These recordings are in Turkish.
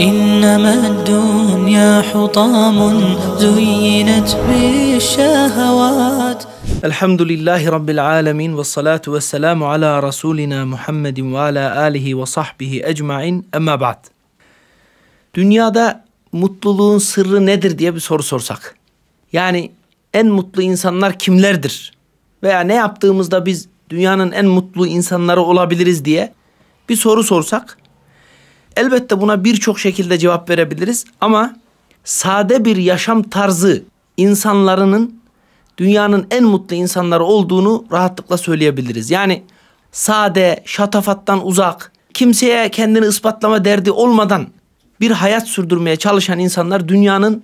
إنما الدنيا حطام زينت بالشهوات Elhamdülillahi Rabbil alemin ve salatu ve selamu ala Resulina Muhammedin ve ala alihi ve sahbihi ecmain emma ba'd. Dünyada mutluluğun sırrı nedir diye bir soru sorsak. Yani en mutlu insanlar kimlerdir? Veya ne yaptığımızda biz dünyanın en mutlu insanları olabiliriz diye bir soru sorsak. Elbette buna birçok şekilde cevap verebiliriz ama sade bir yaşam tarzı insanların dünyanın en mutlu insanları olduğunu rahatlıkla söyleyebiliriz. Yani sade, şatafattan uzak, kimseye kendini ispatlama derdi olmadan bir hayat sürdürmeye çalışan insanlar dünyanın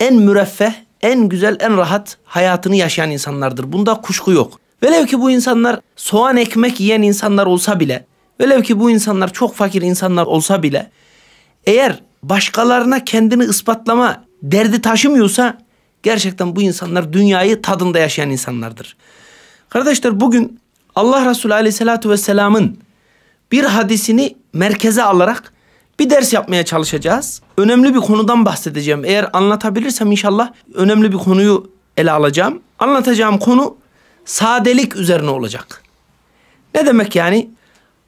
en müreffeh, en güzel, en rahat hayatını yaşayan insanlardır. Bunda kuşku yok. Velev ki bu insanlar soğan ekmek yiyen insanlar olsa bile, velev ki bu insanlar çok fakir insanlar olsa bile, eğer başkalarına kendini ispatlama derdi taşımıyorsa gerçekten bu insanlar dünyayı tadında yaşayan insanlardır. Kardeşler bugün Allah Resulü Aleyhisselatü Vesselam'ın bir hadisini merkeze alarak bir ders yapmaya çalışacağız. Önemli bir konudan bahsedeceğim. Eğer anlatabilirsem inşallah önemli bir konuyu ele alacağım. Anlatacağım konu sadelik üzerine olacak. Ne demek yani?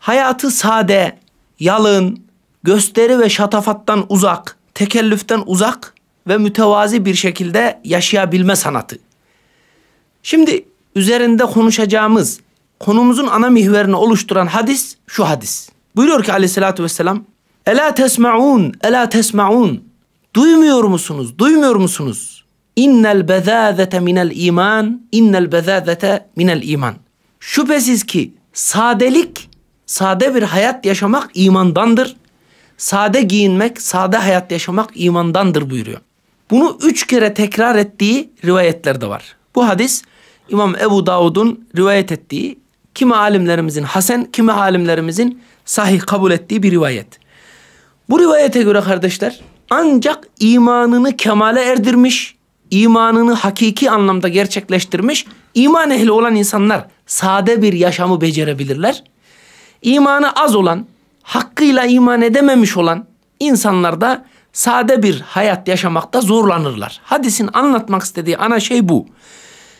Hayatı sade, yalın, gösteri ve şatafattan uzak, tekellüften uzak ve mütevazi bir şekilde yaşayabilme sanatı. Şimdi üzerinde konuşacağımız konumuzun ana mihverini oluşturan hadis şu hadis. Buyuruyor ki aleyhissalatü vesselam Ela tesma'un, ela tesma'un. Duymuyor musunuz, duymuyor musunuz? İnnel bezâzete minel iman, innel bezâzete minel iman. Şüphesiz ki sadelik, sade bir hayat yaşamak imandandır. Sade giyinmek, sade hayat yaşamak imandandır buyuruyor. Bunu üç kere tekrar ettiği rivayetler de var. Bu hadis İmam Ebu Davud'un rivayet ettiği, kimi alimlerimizin hasen, kimi alimlerimizin sahih kabul ettiği bir rivayet. Bu rivayete göre kardeşler ancak imanını kemale erdirmiş, imanını hakiki anlamda gerçekleştirmiş, iman ehli olan insanlar sade bir yaşamı becerebilirler. İmanı az olan, hakkıyla iman edememiş olan insanlar da sade bir hayat yaşamakta zorlanırlar. Hadisin anlatmak istediği ana şey bu.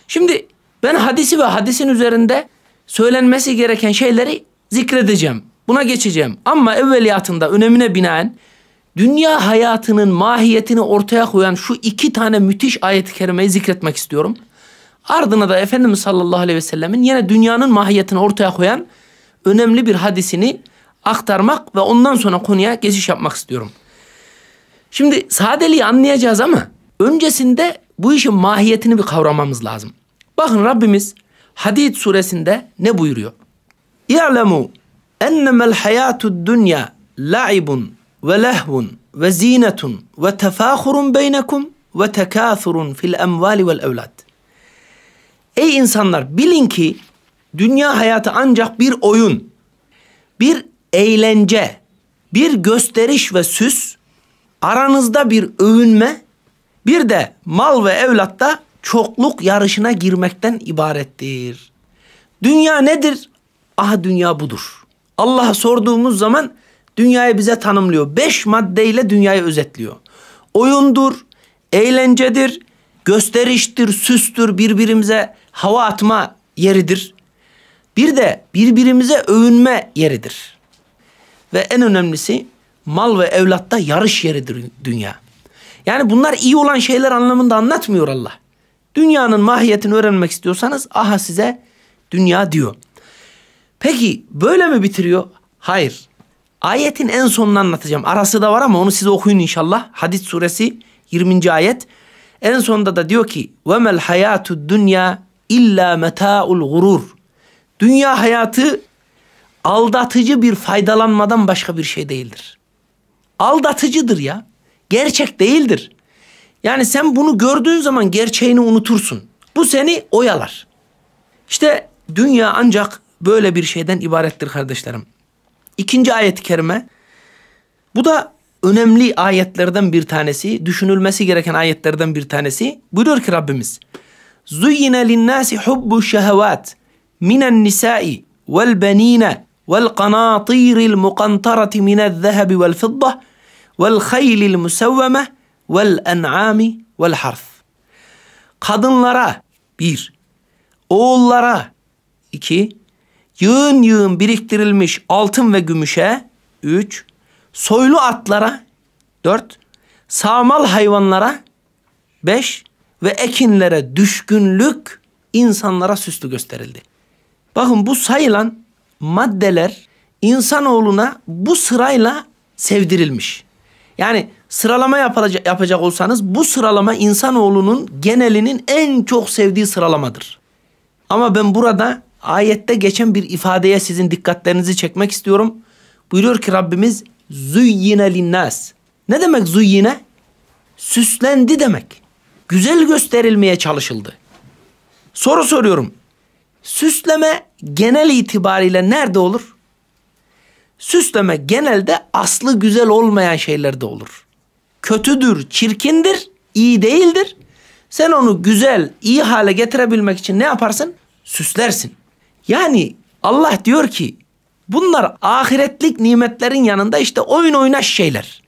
Şimdi ben hadisi ve hadisin üzerinde söylenmesi gereken şeyleri zikredeceğim. Buna geçeceğim. Ama evveliyatında önemine binaen dünya hayatının mahiyetini ortaya koyan şu iki tane müthiş ayet-i kerimeyi zikretmek istiyorum. Ardına da Efendimiz sallallahu aleyhi ve sellemin yine dünyanın mahiyetini ortaya koyan önemli bir hadisini aktarmak ve ondan sonra konuya geçiş yapmak istiyorum. Şimdi sadeliği anlayacağız ama öncesinde bu işin mahiyetini bir kavramamız lazım. Bakın Rabbimiz Hadid suresinde ne buyuruyor? İ'lemu ennemel hayatud dünya la'ibun ve lehvun ve zinetun ve tefâhurun beynekum ve tekâthurun fil emvali vel evlad. Ey insanlar bilin ki dünya hayatı ancak bir oyun, bir eğlence, bir gösteriş ve süs, aranızda bir övünme, bir de mal ve evlatta çokluk yarışına girmekten ibarettir. Dünya nedir? Ah dünya budur. Allah'a sorduğumuz zaman dünyayı bize tanımlıyor. Beş maddeyle dünyayı özetliyor. Oyundur, eğlencedir, gösteriştir, süstür, birbirimize hava atma yeridir. Bir de birbirimize övünme yeridir. Ve en önemlisi mal ve evlatta yarış yeridir dünya. Yani bunlar iyi olan şeyler anlamında anlatmıyor Allah. Dünyanın mahiyetini öğrenmek istiyorsanız aha size dünya diyor. Peki böyle mi bitiriyor? Hayır. Ayetin en sonunu anlatacağım. Arası da var ama onu size okuyun inşallah. Hadis suresi 20. ayet. En sonunda da diyor ki: "Ve mel hayatu dunya illa meta'ul gurur." Dünya hayatı aldatıcı bir faydalanmadan başka bir şey değildir. Aldatıcıdır ya. Gerçek değildir. Yani sen bunu gördüğün zaman gerçeğini unutursun. Bu seni oyalar. İşte dünya ancak böyle bir şeyden ibarettir kardeşlerim. İkinci ayet-i kerime. Bu da önemli ayetlerden bir tanesi. Düşünülmesi gereken ayetlerden bir tanesi. Buyuruyor ki Rabbimiz. Zuyyine linnâsi hubbu şehevat minen nisa'i vel benine vel kanatiril mukantarati minel zehebi vel fiddah vel haylil musevveme vel en'ami vel harf. Kadınlara bir, oğullara iki, yığın yığın biriktirilmiş altın ve gümüşe üç, soylu atlara dört, sağmal hayvanlara beş ve ekinlere düşkünlük insanlara süslü gösterildi. Bakın bu sayılan maddeler insanoğluna bu sırayla sevdirilmiş. Yani sıralama yapacak, yapacak olsanız bu sıralama insanoğlunun genelinin en çok sevdiği sıralamadır. Ama ben burada ayette geçen bir ifadeye sizin dikkatlerinizi çekmek istiyorum. Buyuruyor ki Rabbimiz züyyine linnas. Ne demek züyyine? Süslendi demek. Güzel gösterilmeye çalışıldı. Soru soruyorum. Süsleme genel itibariyle nerede olur? Süsleme genelde aslı güzel olmayan şeylerde olur. Kötüdür, çirkindir, iyi değildir. Sen onu güzel, iyi hale getirebilmek için ne yaparsın? Süslersin. Yani Allah diyor ki bunlar ahiretlik nimetlerin yanında işte oyun oynaş şeyler.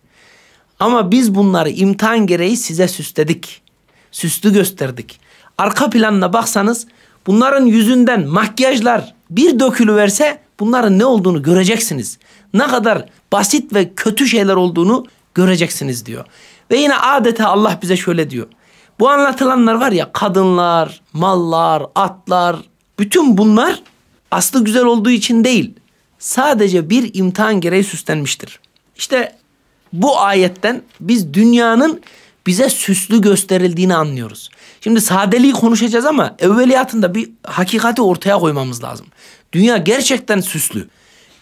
Ama biz bunları imtihan gereği size süsledik. Süslü gösterdik. Arka planına baksanız bunların yüzünden makyajlar bir dökülüverse bunların ne olduğunu göreceksiniz. Ne kadar basit ve kötü şeyler olduğunu göreceksiniz diyor. Ve yine adeta Allah bize şöyle diyor. Bu anlatılanlar var ya kadınlar, mallar, atlar bütün bunlar aslı güzel olduğu için değil. Sadece bir imtihan gereği süslenmiştir. İşte bu ayetten biz dünyanın bize süslü gösterildiğini anlıyoruz. Şimdi sadeliği konuşacağız ama evveliyatında bir hakikati ortaya koymamız lazım. Dünya gerçekten süslü.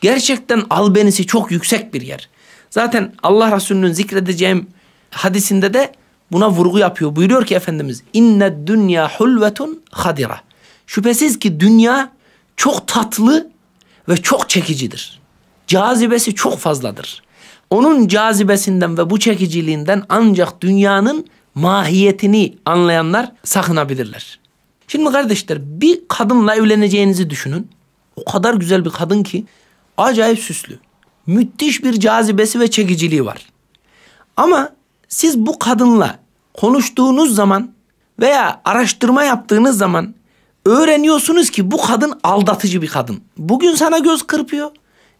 Gerçekten albenisi çok yüksek bir yer. Zaten Allah Resulü'nün zikredeceğim hadisinde de buna vurgu yapıyor. Buyuruyor ki Efendimiz inne dünya hulvetun hadira. Şüphesiz ki dünya çok tatlı ve çok çekicidir. Cazibesi çok fazladır. Onun cazibesinden ve bu çekiciliğinden ancak dünyanın mahiyetini anlayanlar sakınabilirler. Şimdi kardeşler bir kadınla evleneceğinizi düşünün. O kadar güzel bir kadın ki acayip süslü. Müthiş bir cazibesi ve çekiciliği var. Ama siz bu kadınla konuştuğunuz zaman veya araştırma yaptığınız zaman öğreniyorsunuz ki bu kadın aldatıcı bir kadın. Bugün sana göz kırpıyor.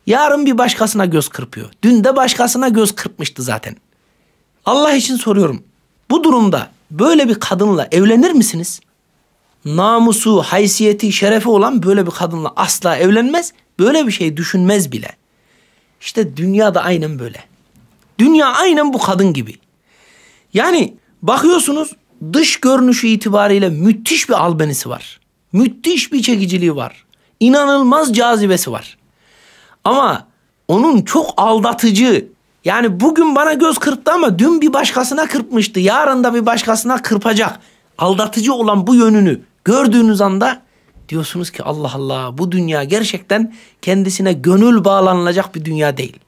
Yarın bir başkasına göz kırpıyor. Dün de başkasına göz kırpmıştı zaten. Allah için soruyorum. Bu durumda böyle bir kadınla evlenir misiniz? Namusu, haysiyeti, şerefi olan böyle bir kadınla asla evlenmez. Böyle bir şey düşünmez bile. İşte dünya da aynen böyle. Dünya aynen bu kadın gibi. Yani bakıyorsunuz dış görünüşü itibariyle müthiş bir albenisi var. Müthiş bir çekiciliği var. İnanılmaz cazibesi var. Ama onun çok aldatıcı. Yani bugün bana göz kırptı ama dün bir başkasına kırpmıştı. Yarın da bir başkasına kırpacak. Aldatıcı olan bu yönünü gördüğünüz anda diyorsunuz ki Allah Allah bu dünya gerçekten kendisine gönül bağlanılacak bir dünya değil.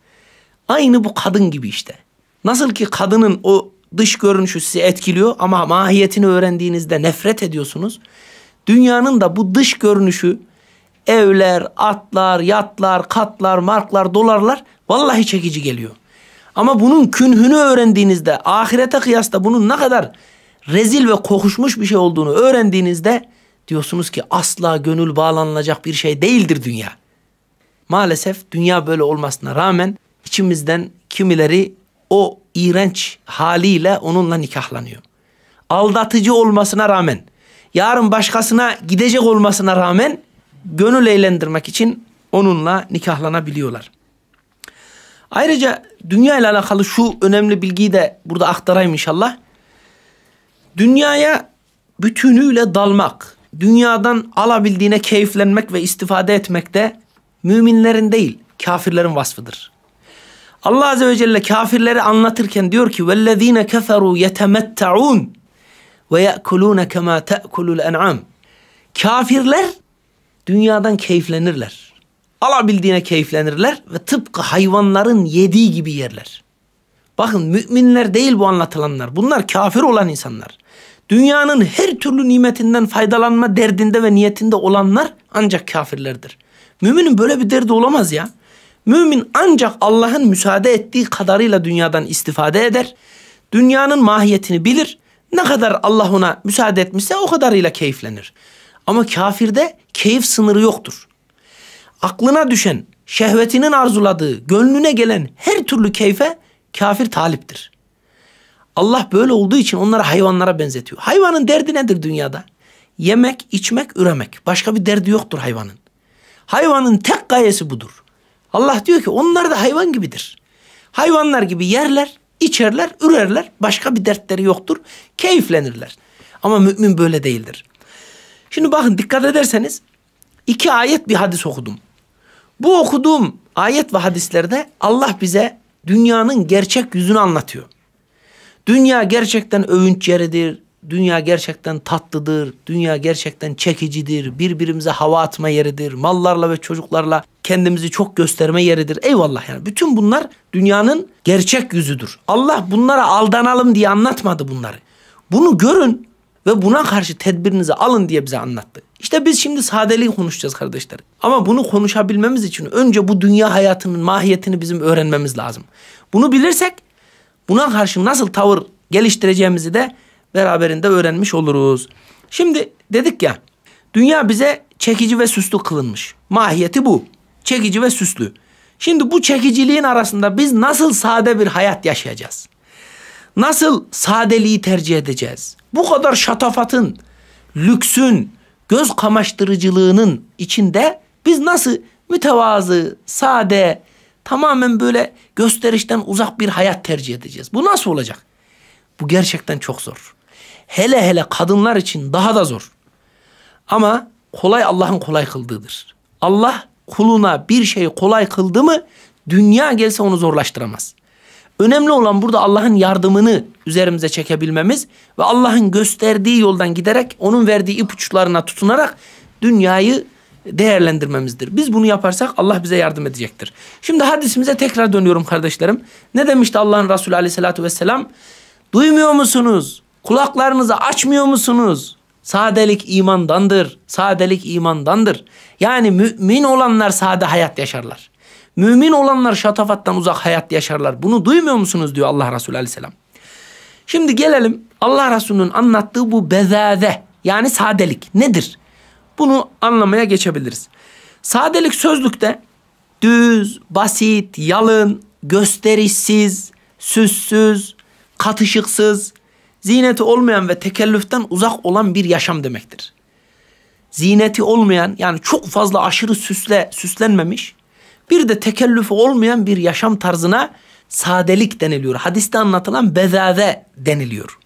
Aynı bu kadın gibi işte. Nasıl ki kadının o dış görünüşü sizi etkiliyor ama mahiyetini öğrendiğinizde nefret ediyorsunuz. Dünyanın da bu dış görünüşü evler, atlar, yatlar, katlar, marklar, dolarlar vallahi çekici geliyor. Ama bunun künhünü öğrendiğinizde ahirete kıyasla bunun ne kadar rezil ve kokuşmuş bir şey olduğunu öğrendiğinizde diyorsunuz ki asla gönül bağlanılacak bir şey değildir dünya. Maalesef dünya böyle olmasına rağmen içimizden kimileri o iğrenç haliyle onunla nikahlanıyor. Aldatıcı olmasına rağmen, yarın başkasına gidecek olmasına rağmen gönül eğlendirmek için onunla nikahlanabiliyorlar. Ayrıca dünya ile alakalı şu önemli bilgiyi de burada aktarayım inşallah. Dünyaya bütünüyle dalmak, dünyadan alabildiğine keyiflenmek ve istifade etmek de müminlerin değil, kafirlerin vasfıdır. Allah Azze ve Celle kafirleri anlatırken diyor ki وَالَّذ۪ينَ كَفَرُوا يَتَمَتَّعُونَ وَيَأْكُلُونَ كَمَا تَأْكُلُ الْاَنْعَامِ Kafirler dünyadan keyiflenirler. Alabildiğine keyiflenirler ve tıpkı hayvanların yediği gibi yerler. Bakın müminler değil bu anlatılanlar. Bunlar kafir olan insanlar. Dünyanın her türlü nimetinden faydalanma derdinde ve niyetinde olanlar ancak kafirlerdir. Müminin böyle bir derdi olamaz ya. Mümin ancak Allah'ın müsaade ettiği kadarıyla dünyadan istifade eder. Dünyanın mahiyetini bilir. Ne kadar Allah ona müsaade etmişse o kadarıyla keyiflenir. Ama kafirde keyif sınırı yoktur. Aklına düşen, şehvetinin arzuladığı, gönlüne gelen her türlü keyfe kafir taliptir. Allah böyle olduğu için onları hayvanlara benzetiyor. Hayvanın derdi nedir dünyada? Yemek, içmek, üremek. Başka bir derdi yoktur hayvanın. Hayvanın tek gayesi budur. Allah diyor ki onlar da hayvan gibidir. Hayvanlar gibi yerler, içerler, ürerler. Başka bir dertleri yoktur. Keyiflenirler. Ama mümin böyle değildir. Şimdi bakın dikkat ederseniz iki ayet bir hadis okudum. Bu okuduğum ayet ve hadislerde Allah bize dünyanın gerçek yüzünü anlatıyor. Dünya gerçekten övünç yeridir. Dünya gerçekten tatlıdır. Dünya gerçekten çekicidir. Birbirimize hava atma yeridir. Mallarla ve çocuklarla kendimizi çok gösterme yeridir. Eyvallah yani. Bütün bunlar dünyanın gerçek yüzüdür. Allah bunlara aldanalım diye anlatmadı bunları. Bunu görün ve buna karşı tedbirinizi alın diye bize anlattı. İşte biz şimdi sadeliği konuşacağız kardeşler. Ama bunu konuşabilmemiz için önce bu dünya hayatının mahiyetini bizim öğrenmemiz lazım. Bunu bilirsek buna karşı nasıl tavır geliştireceğimizi de beraberinde öğrenmiş oluruz. Şimdi dedik ya dünya bize çekici ve süslü kılınmış. Mahiyeti bu. Çekici ve süslü. Şimdi bu çekiciliğin arasında biz nasıl sade bir hayat yaşayacağız? Nasıl sadeliği tercih edeceğiz? Bu kadar şatafatın, lüksün, göz kamaştırıcılığının içinde biz nasıl mütevazı, sade, tamamen böyle gösterişten uzak bir hayat tercih edeceğiz? Bu nasıl olacak? Bu gerçekten çok zor. Hele hele kadınlar için daha da zor. Ama kolay Allah'ın kolay kıldığıdır. Allah kuluna bir şeyi kolay kıldı mı dünya gelse onu zorlaştıramaz. Önemli olan burada Allah'ın yardımını üzerimize çekebilmemiz ve Allah'ın gösterdiği yoldan giderek onun verdiği ipuçlarına tutunarak dünyayı değerlendirmemizdir. Biz bunu yaparsak Allah bize yardım edecektir. Şimdi hadisimize tekrar dönüyorum kardeşlerim. Ne demişti Allah'ın Resulü aleyhissalatü vesselam? Duymuyor musunuz? Kulaklarınızı açmıyor musunuz? Sadelik imandandır. Sadelik imandandır. Yani mümin olanlar sade hayat yaşarlar. Mümin olanlar şatafattan uzak hayat yaşarlar. Bunu duymuyor musunuz diyor Allah Resulü aleyhisselam. Şimdi gelelim Allah Resulü'nün anlattığı bu bezade yani sadelik nedir? Bunu anlamaya geçebiliriz. Sadelik sözlükte düz, basit, yalın, gösterişsiz, süssüz, katışıksız, zineti olmayan ve tekellüften uzak olan bir yaşam demektir. Zineti olmayan yani çok fazla aşırı süsle süslenmemiş bir de tekellüfü olmayan bir yaşam tarzına sadelik deniliyor. Hadiste anlatılan bezade deniliyor.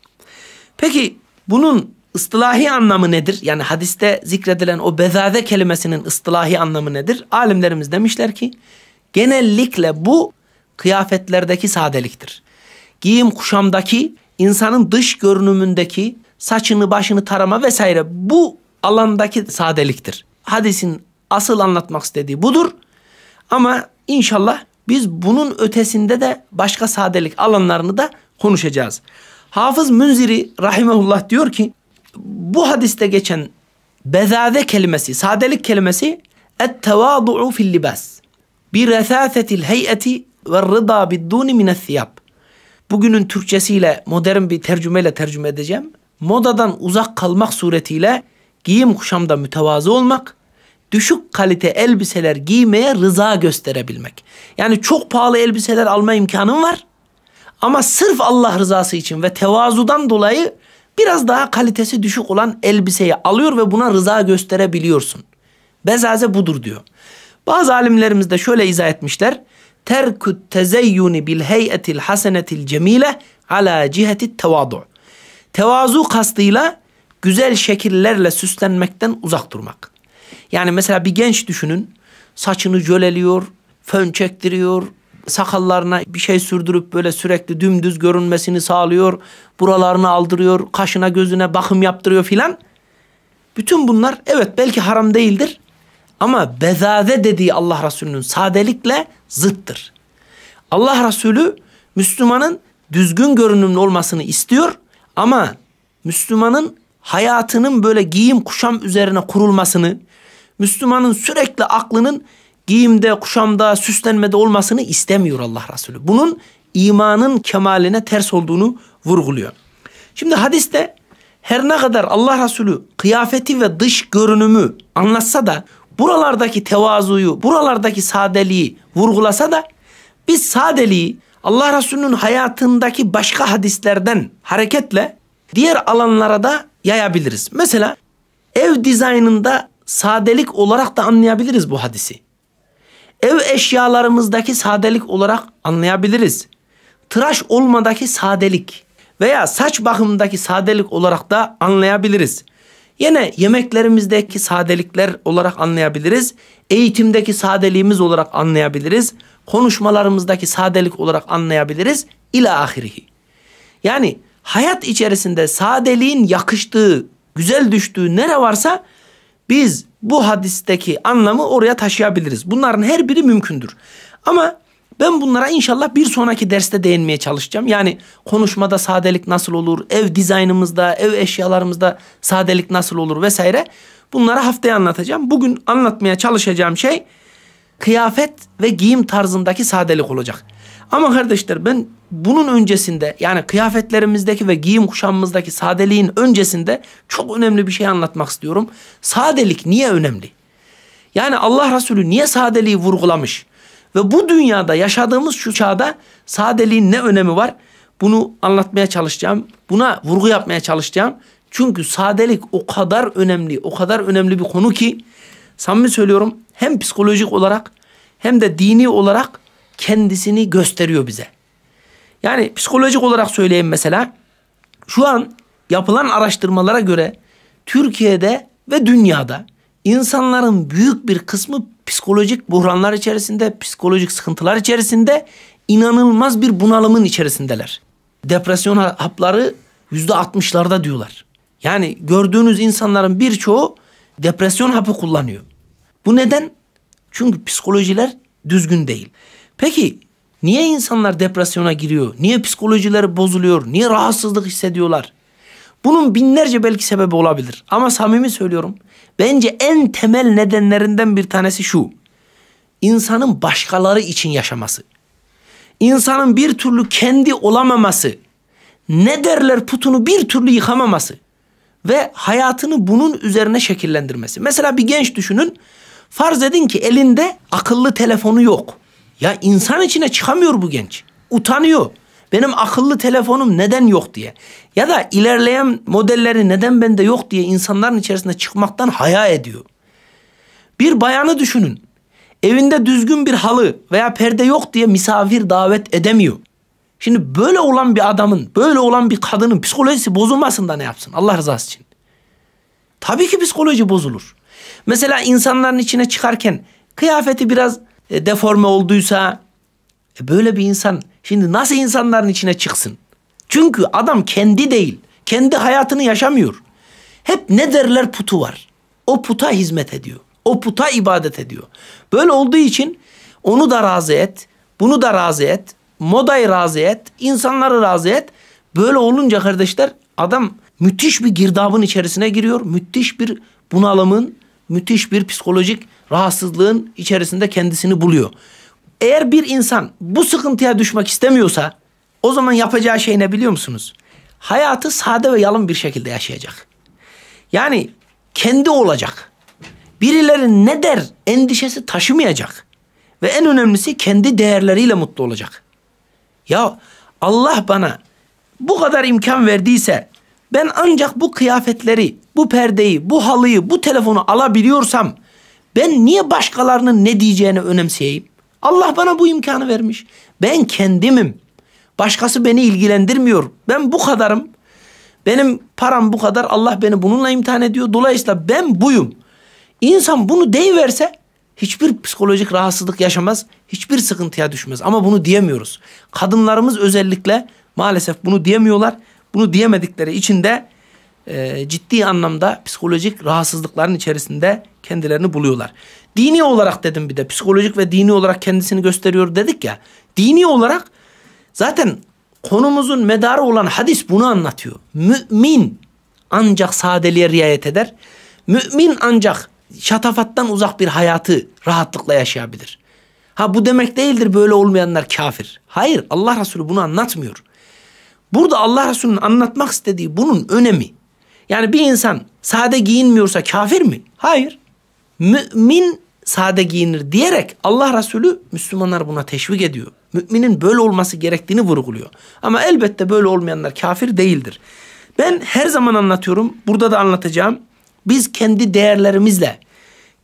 Peki bunun ıstılahi anlamı nedir? Yani hadiste zikredilen o bezade kelimesinin ıstılahi anlamı nedir? Alimlerimiz demişler ki genellikle bu kıyafetlerdeki sadeliktir. Giyim kuşamdaki insanın dış görünümündeki saçını başını tarama vesaire bu alandaki sadeliktir. Hadisin asıl anlatmak istediği budur. Ama inşallah biz bunun ötesinde de başka sadelik alanlarını da konuşacağız. Hafız Münziri rahimehullah diyor ki bu hadiste geçen bezade kelimesi, sadelik kelimesi et-tevadu'u fil libas. Bir resâsetil heyeti ve rıda biddûni mineth-thiyab. Bugünün Türkçesiyle modern bir tercümeyle tercüme edeceğim. Modadan uzak kalmak suretiyle giyim kuşamda mütevazı olmak, düşük kalite elbiseler giymeye rıza gösterebilmek. Yani çok pahalı elbiseler alma imkanın var. Ama sırf Allah rızası için ve tevazudan dolayı biraz daha kalitesi düşük olan elbiseyi alıyor ve buna rıza gösterebiliyorsun. Bezaze budur diyor. Bazı alimlerimiz de şöyle izah etmişler. Terkut tezeyyuni bil heyetil hasenetil cemile ala ciheti tevadu. Tevazu kastıyla güzel şekillerle süslenmekten uzak durmak. Yani mesela bir genç düşünün. Saçını jöleliyor, fön çektiriyor, sakallarına bir şey sürdürüp böyle sürekli dümdüz görünmesini sağlıyor. Buralarını aldırıyor, kaşına gözüne bakım yaptırıyor filan. Bütün bunlar evet belki haram değildir. Ama bezade dediği Allah Resulü'nün sadelikle zıttır. Allah Resulü Müslümanın düzgün görünümlü olmasını istiyor ama Müslümanın hayatının böyle giyim kuşam üzerine kurulmasını, Müslümanın sürekli aklının giyimde, kuşamda, süslenmede olmasını istemiyor Allah Resulü. Bunun imanın kemaline ters olduğunu vurguluyor. Şimdi hadiste her ne kadar Allah Resulü kıyafeti ve dış görünümü anlatsa da buralardaki tevazuyu, buralardaki sadeliği vurgulasa da biz sadeliği Allah Resulü'nün hayatındaki başka hadislerden hareketle diğer alanlara da yayabiliriz. Mesela ev dizaynında sadelik olarak da anlayabiliriz bu hadisi. Ev eşyalarımızdaki sadelik olarak anlayabiliriz. Tıraş olmadaki sadelik veya saç bakımındaki sadelik olarak da anlayabiliriz. Yine yemeklerimizdeki sadelikler olarak anlayabiliriz. Eğitimdeki sadeliğimiz olarak anlayabiliriz. Konuşmalarımızdaki sadelik olarak anlayabiliriz. İla ahirihi. Yani hayat içerisinde sadeliğin yakıştığı, güzel düştüğü nere varsa biz bu hadisteki anlamı oraya taşıyabiliriz. Bunların her biri mümkündür. Ama ben bunlara inşallah bir sonraki derste değinmeye çalışacağım. Yani konuşmada sadelik nasıl olur, ev dizaynımızda, ev eşyalarımızda sadelik nasıl olur vesaire. Bunları haftaya anlatacağım. Bugün anlatmaya çalışacağım şey kıyafet ve giyim tarzındaki sadelik olacak. Ama kardeşler ben bunun öncesinde yani kıyafetlerimizdeki ve giyim kuşamımızdaki sadeliğin öncesinde çok önemli bir şey anlatmak istiyorum. Sadelik niye önemli? Yani Allah Resulü niye sadeliği vurgulamış? Ve bu dünyada yaşadığımız şu çağda sadeliğin ne önemi var? Bunu anlatmaya çalışacağım. Buna vurgu yapmaya çalışacağım. Çünkü sadelik o kadar önemli, o kadar önemli bir konu ki samimi söylüyorum hem psikolojik olarak hem de dini olarak kendisini gösteriyor bize. Yani psikolojik olarak söyleyeyim mesela şu an yapılan araştırmalara göre Türkiye'de ve dünyada insanların büyük bir kısmı psikolojik buhranlar içerisinde, psikolojik sıkıntılar içerisinde inanılmaz bir bunalımın içerisindeler. Depresyon hapları yüzde altmışlarda diyorlar. Yani gördüğünüz insanların birçoğu depresyon hapı kullanıyor. Bu neden? Çünkü psikolojiler düzgün değil. Peki niye insanlar depresyona giriyor? Niye psikolojileri bozuluyor? Niye rahatsızlık hissediyorlar? Bunun binlerce belki sebebi olabilir. Ama samimi söylüyorum. Bence en temel nedenlerinden bir tanesi şu. İnsanın başkaları için yaşaması. İnsanın bir türlü kendi olamaması. Ne derler putunu bir türlü yıkamaması. Ve hayatını bunun üzerine şekillendirmesi. Mesela bir genç düşünün. Farz edin ki elinde akıllı telefonu yok. Ya insan içine çıkamıyor bu genç. Utanıyor. Benim akıllı telefonum neden yok diye. Ya da ilerleyen modelleri neden bende yok diye insanların içerisinde çıkmaktan haya ediyor. Bir bayanı düşünün. Evinde düzgün bir halı veya perde yok diye misafir davet edemiyor. Şimdi böyle olan bir adamın, böyle olan bir kadının psikolojisi bozulmasın da ne yapsın Allah rızası için? Tabii ki psikoloji bozulur. Mesela insanların içine çıkarken kıyafeti biraz e, deforme olduysa e, böyle bir insan şimdi nasıl insanların içine çıksın? Çünkü adam kendi değil. Kendi hayatını yaşamıyor. Hep ne derler putu var. O puta hizmet ediyor. O puta ibadet ediyor. Böyle olduğu için onu da razı et. Bunu da razı et. Modayı razı et. insanları razı et. Böyle olunca kardeşler adam müthiş bir girdabın içerisine giriyor. Müthiş bir bunalımın, müthiş bir psikolojik rahatsızlığın içerisinde kendisini buluyor. Eğer bir insan bu sıkıntıya düşmek istemiyorsa o zaman yapacağı şey ne biliyor musunuz? Hayatı sade ve yalın bir şekilde yaşayacak. Yani kendi olacak. Birileri ne der endişesi taşımayacak. Ve en önemlisi kendi değerleriyle mutlu olacak. Ya Allah bana bu kadar imkan verdiyse ben ancak bu kıyafetleri, bu perdeyi, bu halıyı, bu telefonu alabiliyorsam ben niye başkalarının ne diyeceğini önemseyeyim? Allah bana bu imkanı vermiş. Ben kendimim. Başkası beni ilgilendirmiyor. Ben bu kadarım. Benim param bu kadar. Allah beni bununla imtihan ediyor. Dolayısıyla ben buyum. İnsan bunu deyiverse hiçbir psikolojik rahatsızlık yaşamaz. Hiçbir sıkıntıya düşmez. Ama bunu diyemiyoruz. Kadınlarımız özellikle maalesef bunu diyemiyorlar. Bunu diyemedikleri için de e, ciddi anlamda psikolojik rahatsızlıkların içerisinde kendilerini buluyorlar. Dini olarak dedim bir de psikolojik ve dini olarak kendisini gösteriyor dedik ya. Dini olarak zaten konumuzun medarı olan hadis bunu anlatıyor. Mümin ancak sadeliğe riayet eder. Mümin ancak şatafattan uzak bir hayatı rahatlıkla yaşayabilir. Ha bu demek değildir böyle olmayanlar kafir. Hayır Allah Resulü bunu anlatmıyor. Burada Allah Resulü'nün anlatmak istediği bunun önemi. Yani bir insan sade giyinmiyorsa kafir mi? Hayır. Mümin sade giyinir diyerek Allah Resulü Müslümanlar buna teşvik ediyor. Müminin böyle olması gerektiğini vurguluyor. Ama elbette böyle olmayanlar kafir değildir. Ben her zaman anlatıyorum, burada da anlatacağım. Biz kendi değerlerimizle,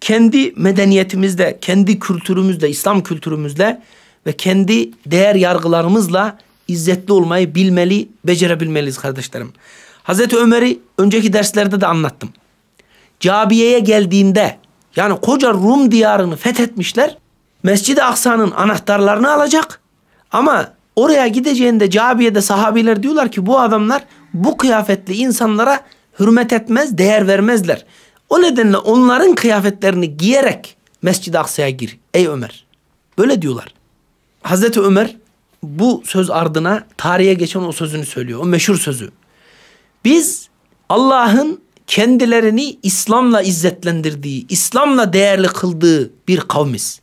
kendi medeniyetimizle, kendi kültürümüzle, İslam kültürümüzle ve kendi değer yargılarımızla izzetli olmayı bilmeli, becerebilmeliyiz kardeşlerim. Hazreti Ömer'i önceki derslerde de anlattım. Cabiye'ye geldiğinde yani koca Rum diyarını fethetmişler. Mescid-i Aksa'nın anahtarlarını alacak. Ama oraya gideceğinde Cabiye'de sahabiler diyorlar ki bu adamlar bu kıyafetli insanlara hürmet etmez, değer vermezler. O nedenle onların kıyafetlerini giyerek Mescid-i Aksa'ya gir ey Ömer. Böyle diyorlar. Hazreti Ömer bu söz ardına tarihe geçen o sözünü söylüyor. O meşhur sözü. Biz Allah'ın kendilerini İslam'la izzetlendirdiği, İslam'la değerli kıldığı bir kavmiz.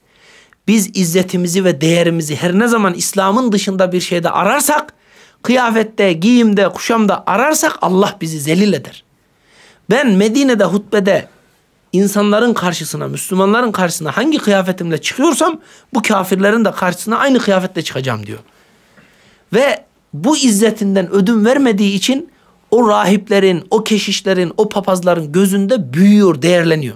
Biz izzetimizi ve değerimizi her ne zaman İslam'ın dışında bir şeyde ararsak, kıyafette, giyimde, kuşamda ararsak Allah bizi zelil eder. Ben Medine'de hutbede insanların karşısına, Müslümanların karşısına hangi kıyafetimle çıkıyorsam bu kafirlerin de karşısına aynı kıyafetle çıkacağım diyor. Ve bu izzetinden ödün vermediği için o rahiplerin, o keşişlerin, o papazların gözünde büyüyor, değerleniyor.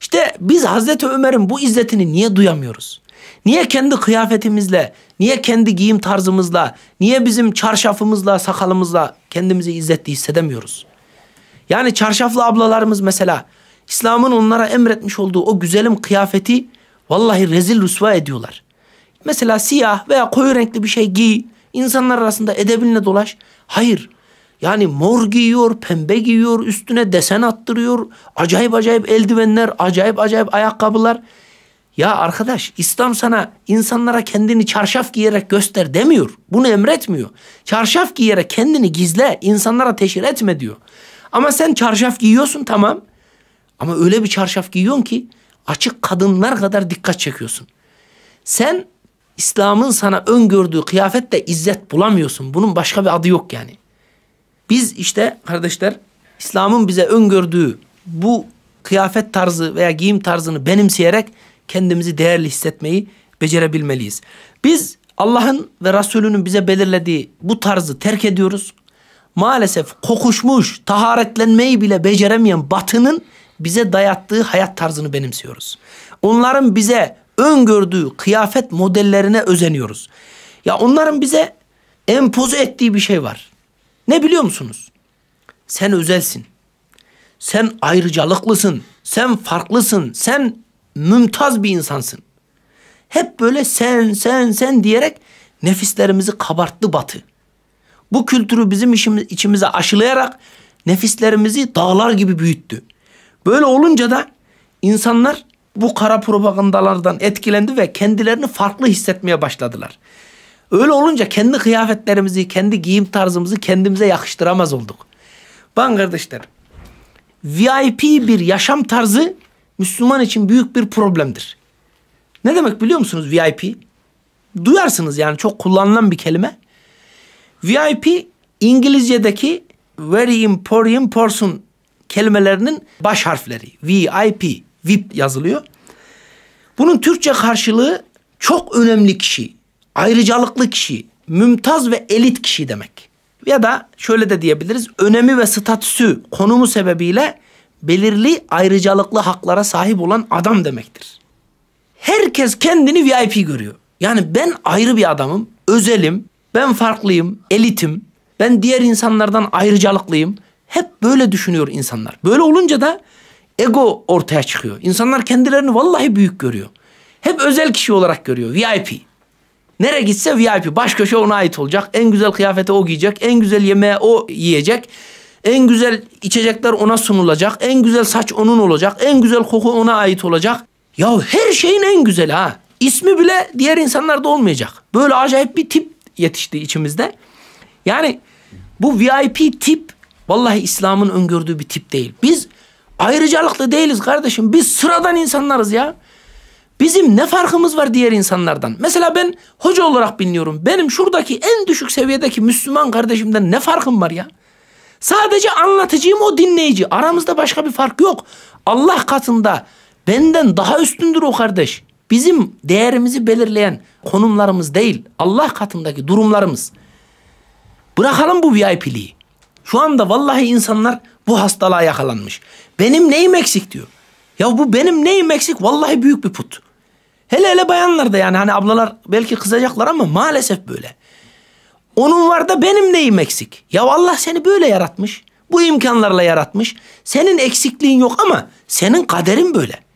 İşte biz Hazreti Ömer'in bu izzetini niye duyamıyoruz? Niye kendi kıyafetimizle, niye kendi giyim tarzımızla, niye bizim çarşafımızla, sakalımızla kendimizi izzetli hissedemiyoruz? Yani çarşaflı ablalarımız mesela İslam'ın onlara emretmiş olduğu o güzelim kıyafeti vallahi rezil rüsva ediyorlar. Mesela siyah veya koyu renkli bir şey giy, insanlar arasında edebinle dolaş. Hayır, yani mor giyiyor, pembe giyiyor, üstüne desen attırıyor. Acayip acayip eldivenler, acayip acayip ayakkabılar. Ya arkadaş İslam sana insanlara kendini çarşaf giyerek göster demiyor. Bunu emretmiyor. Çarşaf giyerek kendini gizle, insanlara teşhir etme diyor. Ama sen çarşaf giyiyorsun tamam. Ama öyle bir çarşaf giyiyorsun ki açık kadınlar kadar dikkat çekiyorsun. Sen İslam'ın sana öngördüğü kıyafette izzet bulamıyorsun. Bunun başka bir adı yok yani. Biz işte kardeşler İslam'ın bize öngördüğü bu kıyafet tarzı veya giyim tarzını benimseyerek kendimizi değerli hissetmeyi becerebilmeliyiz. Biz Allah'ın ve Resulünün bize belirlediği bu tarzı terk ediyoruz. Maalesef kokuşmuş, taharetlenmeyi bile beceremeyen batının bize dayattığı hayat tarzını benimsiyoruz. Onların bize öngördüğü kıyafet modellerine özeniyoruz. Ya onların bize empoze ettiği bir şey var. Ne biliyor musunuz? Sen özelsin. Sen ayrıcalıklısın. Sen farklısın. Sen mümtaz bir insansın. Hep böyle sen sen sen diyerek nefislerimizi kabarttı batı. Bu kültürü bizim içimize aşılayarak nefislerimizi dağlar gibi büyüttü. Böyle olunca da insanlar bu kara propagandalardan etkilendi ve kendilerini farklı hissetmeye başladılar. Öyle olunca kendi kıyafetlerimizi, kendi giyim tarzımızı kendimize yakıştıramaz olduk. Bakın kardeşler, VIP bir yaşam tarzı Müslüman için büyük bir problemdir. Ne demek biliyor musunuz VIP? Duyarsınız yani çok kullanılan bir kelime. VIP İngilizce'deki very important person kelimelerinin baş harfleri. VIP, VIP yazılıyor. Bunun Türkçe karşılığı çok önemli kişi, ayrıcalıklı kişi, mümtaz ve elit kişi demek. Ya da şöyle de diyebiliriz. Önemi ve statüsü, konumu sebebiyle belirli ayrıcalıklı haklara sahip olan adam demektir. Herkes kendini VIP görüyor. Yani ben ayrı bir adamım, özelim, ben farklıyım, elitim, ben diğer insanlardan ayrıcalıklıyım. Hep böyle düşünüyor insanlar. Böyle olunca da ego ortaya çıkıyor. İnsanlar kendilerini vallahi büyük görüyor. Hep özel kişi olarak görüyor. VIP. Nereye gitse VIP. Baş köşe ona ait olacak. En güzel kıyafeti o giyecek. En güzel yemeği o yiyecek. En güzel içecekler ona sunulacak. En güzel saç onun olacak. En güzel koku ona ait olacak. Ya her şeyin en güzeli ha. İsmi bile diğer insanlarda olmayacak. Böyle acayip bir tip yetişti içimizde. Yani bu VIP tip vallahi İslam'ın öngördüğü bir tip değil. Biz ayrıcalıklı değiliz kardeşim. Biz sıradan insanlarız ya. Bizim ne farkımız var diğer insanlardan? Mesela ben hoca olarak biliniyorum. Benim şuradaki en düşük seviyedeki Müslüman kardeşimden ne farkım var ya? Sadece anlatıcıyım o dinleyici. Aramızda başka bir fark yok. Allah katında benden daha üstündür o kardeş. Bizim değerimizi belirleyen konumlarımız değil. Allah katındaki durumlarımız. Bırakalım bu VIP'liği. Şu anda vallahi insanlar bu hastalığa yakalanmış. Benim neyim eksik diyor. Ya bu benim neyim eksik vallahi büyük bir put. Hele hele bayanlarda yani hani ablalar belki kızacaklar ama maalesef böyle. Onun var da benim neyim eksik? Ya Allah seni böyle yaratmış. Bu imkanlarla yaratmış. Senin eksikliğin yok ama senin kaderin böyle.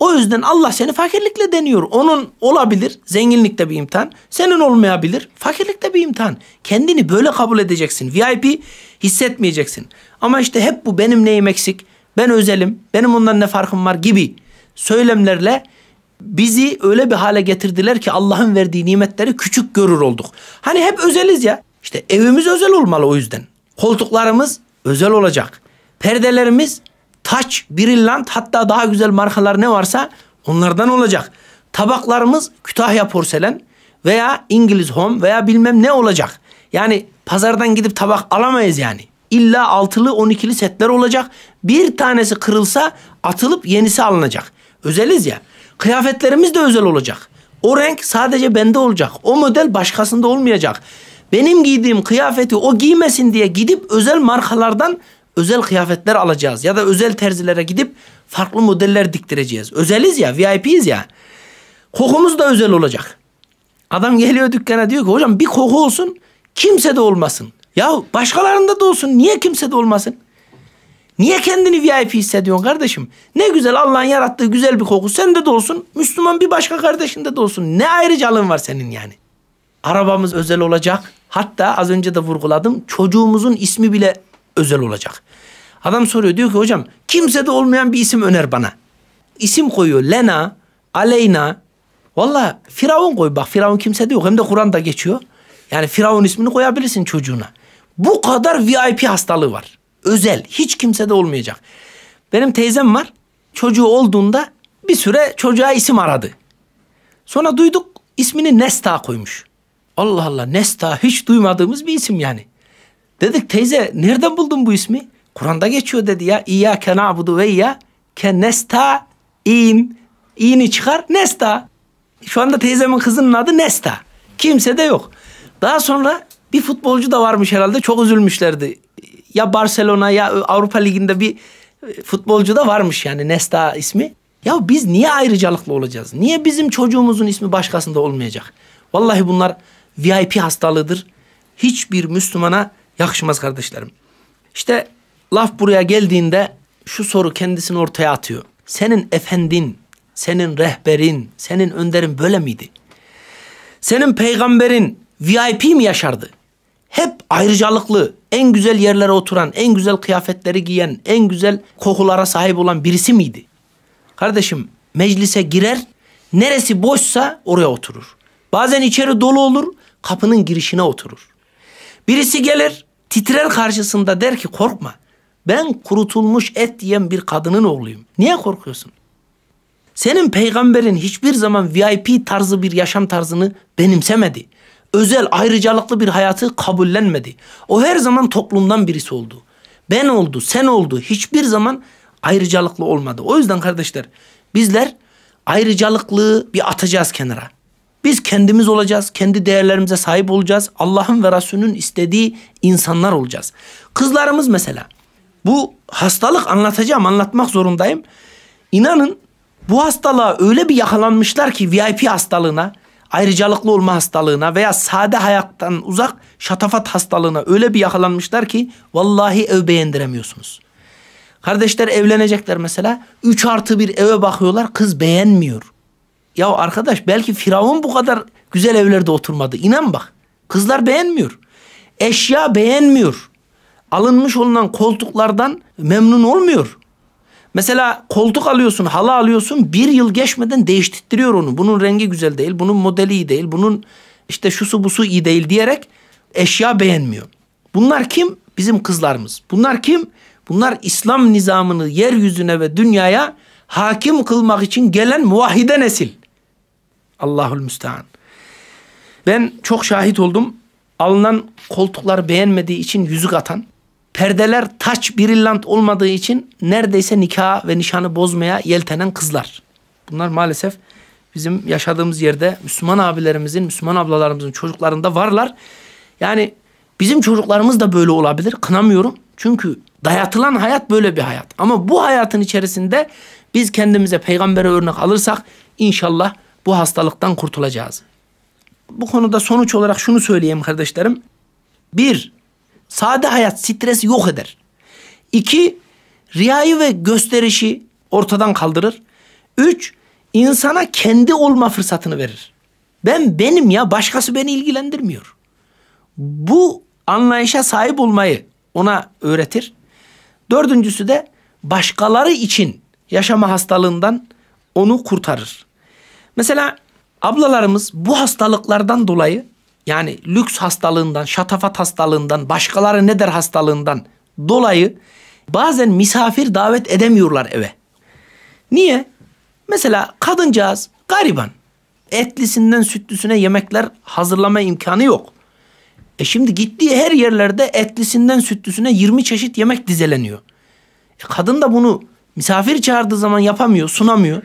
O yüzden Allah seni fakirlikle deniyor. Onun olabilir zenginlikte bir imtihan. Senin olmayabilir fakirlikte bir imtihan. Kendini böyle kabul edeceksin. VIP hissetmeyeceksin. Ama işte hep bu benim neyim eksik, ben özelim, benim ondan ne farkım var gibi söylemlerle bizi öyle bir hale getirdiler ki Allah'ın verdiği nimetleri küçük görür olduk. Hani hep özeliz ya. İşte evimiz özel olmalı o yüzden. Koltuklarımız özel olacak. Perdelerimiz taç, brillant hatta daha güzel markalar ne varsa onlardan olacak. Tabaklarımız Kütahya porselen veya İngiliz home veya bilmem ne olacak. Yani pazardan gidip tabak alamayız yani. İlla altılı on ikili setler olacak. Bir tanesi kırılsa atılıp yenisi alınacak. Özeliz ya. Kıyafetlerimiz de özel olacak. O renk sadece bende olacak. O model başkasında olmayacak. Benim giydiğim kıyafeti o giymesin diye gidip özel markalardan özel kıyafetler alacağız. Ya da özel terzilere gidip farklı modeller diktireceğiz. Özeliz ya, VIP'yiz ya. Kokumuz da özel olacak. Adam geliyor dükkana diyor ki hocam bir koku olsun kimse de olmasın. Ya başkalarında da olsun niye kimse de olmasın? Niye kendini VIP hissediyorsun kardeşim? Ne güzel Allah'ın yarattığı güzel bir koku sende de olsun. Müslüman bir başka kardeşinde de olsun. Ne ayrıcalığın var senin yani? Arabamız özel olacak. Hatta az önce de vurguladım. Çocuğumuzun ismi bile özel olacak. Adam soruyor diyor ki hocam kimse de olmayan bir isim öner bana. İsim koyuyor. Lena, Aleyna. Valla Firavun koy bak. Firavun kimse de yok. Hem de Kur'an'da geçiyor. Yani Firavun ismini koyabilirsin çocuğuna. Bu kadar VIP hastalığı var. Özel. Hiç kimse de olmayacak. Benim teyzem var. Çocuğu olduğunda bir süre çocuğa isim aradı. Sonra duyduk ismini Nesta koymuş. Allah Allah Nesta hiç duymadığımız bir isim yani. Dedik teyze nereden buldun bu ismi? Kur'an'da geçiyor dedi ya. İyyâke na'budu ve iyyâke nesta in. İni çıkar Nesta. Şu anda teyzemin kızının adı Nesta. Kimse de yok. Daha sonra bir futbolcu da varmış herhalde. Çok üzülmüşlerdi. Ya Barcelona ya Avrupa Ligi'nde bir e, futbolcu da varmış yani Nesta ismi. Ya biz niye ayrıcalıklı olacağız? Niye bizim çocuğumuzun ismi başkasında olmayacak? Vallahi bunlar VIP hastalığıdır. Hiçbir Müslümana yakışmaz kardeşlerim. İşte laf buraya geldiğinde şu soru kendisini ortaya atıyor. Senin efendin, senin rehberin, senin önderin böyle miydi? Senin peygamberin VIP mi yaşardı? Hep ayrıcalıklı, en güzel yerlere oturan, en güzel kıyafetleri giyen, en güzel kokulara sahip olan birisi miydi? Kardeşim meclise girer, neresi boşsa oraya oturur. Bazen içeri dolu olur, kapının girişine oturur. Birisi gelir, titrer karşısında der ki korkma. Ben kurutulmuş et yiyen bir kadının oğluyum. Niye korkuyorsun? Senin peygamberin hiçbir zaman VIP tarzı bir yaşam tarzını benimsemedi. Özel, ayrıcalıklı bir hayatı kabullenmedi. O her zaman toplumdan birisi oldu. Ben oldu, sen oldu. Hiçbir zaman ayrıcalıklı olmadı. O yüzden kardeşler bizler ayrıcalıklığı bir atacağız kenara. Biz kendimiz olacağız, kendi değerlerimize sahip olacağız. Allah'ın ve Resulünün istediği insanlar olacağız. Kızlarımız mesela. Bu hastalık anlatacağım, anlatmak zorundayım. İnanın bu hastalığa öyle bir yakalanmışlar ki VIP hastalığına, ayrıcalıklı olma hastalığına veya sade hayattan uzak şatafat hastalığına öyle bir yakalanmışlar ki vallahi ev beğendiremiyorsunuz. Kardeşler evlenecekler mesela. Üç artı bir eve bakıyorlar kız beğenmiyor. Ya arkadaş belki Firavun bu kadar güzel evlerde oturmadı. İnan bak. Kızlar beğenmiyor. Eşya beğenmiyor. Alınmış olunan koltuklardan memnun olmuyor. Mesela koltuk alıyorsun, halı alıyorsun. Bir yıl geçmeden değiştiriyor onu. Bunun rengi güzel değil, bunun modeli iyi değil, bunun işte şusu busu iyi değil diyerek eşya beğenmiyor. Bunlar kim? Bizim kızlarımız. Bunlar kim? Bunlar İslam nizamını yeryüzüne ve dünyaya hakim kılmak için gelen muvahhide nesil. Allahül müstehan. Ben çok şahit oldum. Alınan koltukları beğenmediği için yüzük atan, perdeler taç birillant olmadığı için neredeyse nikah ve nişanı bozmaya yeltenen kızlar. Bunlar maalesef bizim yaşadığımız yerde Müslüman abilerimizin, Müslüman ablalarımızın çocuklarında varlar. Yani bizim çocuklarımız da böyle olabilir. Kınamıyorum. Çünkü dayatılan hayat böyle bir hayat. Ama bu hayatın içerisinde biz kendimize peygambere örnek alırsak inşallah bu hastalıktan kurtulacağız. Bu konuda sonuç olarak şunu söyleyeyim kardeşlerim. Bir, sade hayat stresi yok eder. İki, riyayı ve gösterişi ortadan kaldırır. Üç, insana kendi olma fırsatını verir. Ben benim ya başkası beni ilgilendirmiyor. Bu anlayışa sahip olmayı ona öğretir. Dördüncüsü de başkaları için yaşama hastalığından onu kurtarır. Mesela ablalarımız bu hastalıklardan dolayı yani lüks hastalığından, şatafat hastalığından, başkaları ne der hastalığından dolayı bazen misafir davet edemiyorlar eve. Niye? Mesela kadıncağız gariban. Etlisinden sütlüsüne yemekler hazırlama imkanı yok. E şimdi gittiği her yerlerde etlisinden sütlüsüne 20 çeşit yemek dizeleniyor. E kadın da bunu misafir çağırdığı zaman yapamıyor, sunamıyor.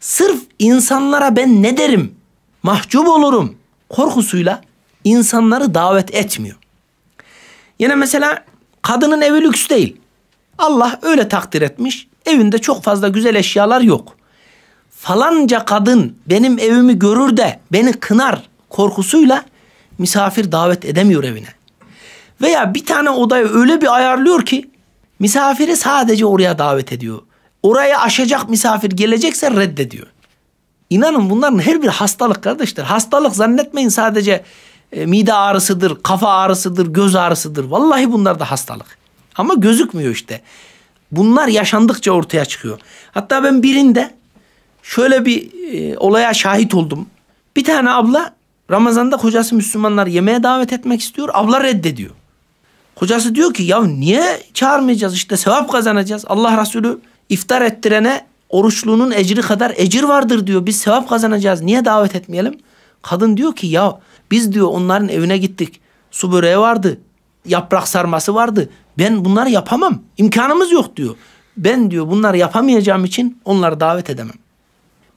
Sırf insanlara ben ne derim, mahcup olurum korkusuyla insanları davet etmiyor. Yine mesela kadının evi lüks değil. Allah öyle takdir etmiş. Evinde çok fazla güzel eşyalar yok. Falanca kadın benim evimi görür de beni kınar korkusuyla misafir davet edemiyor evine. Veya bir tane odayı öyle bir ayarlıyor ki misafiri sadece oraya davet ediyor. Oraya aşacak misafir gelecekse reddediyor. İnanın bunların her bir hastalık kardeşler. Hastalık zannetmeyin sadece e, mide ağrısıdır, kafa ağrısıdır, göz ağrısıdır. Vallahi bunlar da hastalık. Ama gözükmüyor işte. Bunlar yaşandıkça ortaya çıkıyor. Hatta ben birinde şöyle bir e, olaya şahit oldum. Bir tane abla Ramazan'da kocası Müslümanlar yemeğe davet etmek istiyor. Abla reddediyor. Kocası diyor ki ya niye çağırmayacağız işte sevap kazanacağız. Allah Resulü iftar ettirene oruçluğunun ecri kadar ecir vardır diyor. Biz sevap kazanacağız. Niye davet etmeyelim? Kadın diyor ki ya biz diyor onların evine gittik. Su böreği vardı. Yaprak sarması vardı. Ben bunları yapamam. İmkanımız yok diyor. Ben diyor bunları yapamayacağım için onları davet edemem.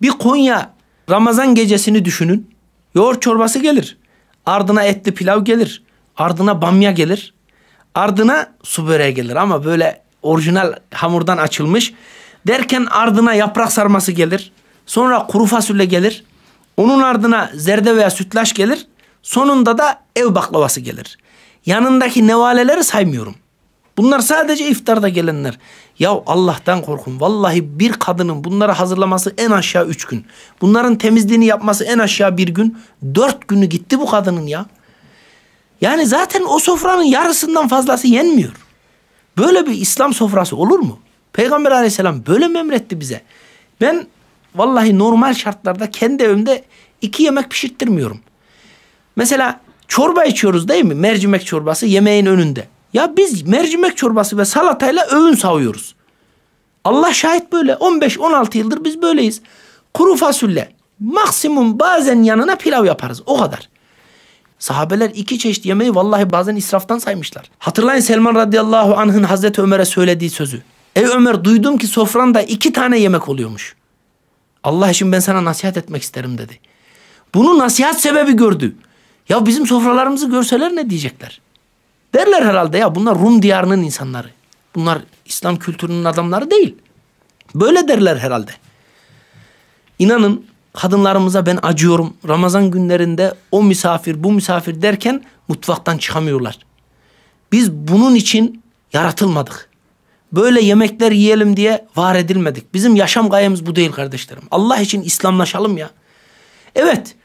Bir Konya Ramazan gecesini düşünün. Yoğurt çorbası gelir. Ardına etli pilav gelir. Ardına bamya gelir. Ardına su böreği gelir ama böyle orijinal hamurdan açılmış. Derken ardına yaprak sarması gelir. Sonra kuru fasulye gelir. Onun ardına zerde veya sütlaç gelir. Sonunda da ev baklavası gelir. Yanındaki nevaleleri saymıyorum. Bunlar sadece iftarda gelenler. Ya Allah'tan korkun. Vallahi bir kadının bunları hazırlaması en aşağı üç gün. Bunların temizliğini yapması en aşağı bir gün. Dört günü gitti bu kadının ya. Yani zaten o sofranın yarısından fazlası yenmiyor. Böyle bir İslam sofrası olur mu? Peygamber aleyhisselam böyle mi emretti bize? Ben vallahi normal şartlarda kendi evimde iki yemek pişirttirmiyorum. Mesela çorba içiyoruz değil mi? Mercimek çorbası yemeğin önünde. Ya biz mercimek çorbası ve salatayla öğün savuyoruz. Allah şahit böyle. 15-16 yıldır biz böyleyiz. Kuru fasulye. Maksimum bazen yanına pilav yaparız. O kadar. Sahabeler iki çeşit yemeği vallahi bazen israftan saymışlar. Hatırlayın Selman radıyallahu anh'ın Hazreti Ömer'e söylediği sözü. Ey Ömer duydum ki sofranda iki tane yemek oluyormuş. Allah için ben sana nasihat etmek isterim dedi. Bunu nasihat sebebi gördü. Ya bizim sofralarımızı görseler ne diyecekler? Derler herhalde ya bunlar Rum diyarının insanları. Bunlar İslam kültürünün adamları değil. Böyle derler herhalde. İnanın kadınlarımıza ben acıyorum. Ramazan günlerinde o misafir bu misafir derken mutfaktan çıkamıyorlar. Biz bunun için yaratılmadık. Böyle yemekler yiyelim diye var edilmedik. Bizim yaşam gayemiz bu değil kardeşlerim. Allah için İslamlaşalım ya. Evet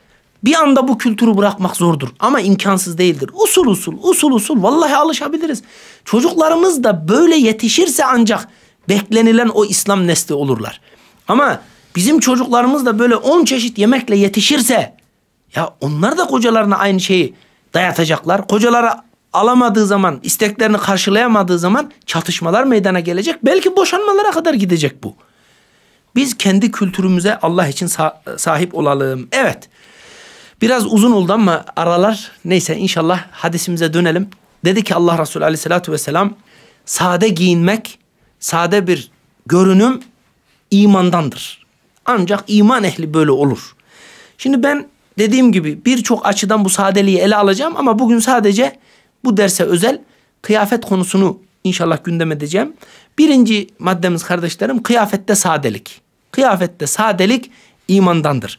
bir anda bu kültürü bırakmak zordur ama imkansız değildir. Usul usul, usul usul vallahi alışabiliriz. Çocuklarımız da böyle yetişirse ancak beklenilen o İslam nesli olurlar. Ama bizim çocuklarımız da böyle on çeşit yemekle yetişirse ya onlar da kocalarına aynı şeyi dayatacaklar. Kocalara alamadığı zaman, isteklerini karşılayamadığı zaman çatışmalar meydana gelecek. Belki boşanmalara kadar gidecek bu. Biz kendi kültürümüze Allah için sahip olalım. Evet. Biraz uzun oldu ama aralar neyse inşallah hadisimize dönelim. Dedi ki Allah Resulü aleyhissalatü vesselam sade giyinmek, sade bir görünüm imandandır. Ancak iman ehli böyle olur. Şimdi ben dediğim gibi birçok açıdan bu sadeliği ele alacağım ama bugün sadece bu derse özel kıyafet konusunu inşallah gündem edeceğim. Birinci maddemiz kardeşlerim kıyafette sadelik. Kıyafette sadelik imandandır.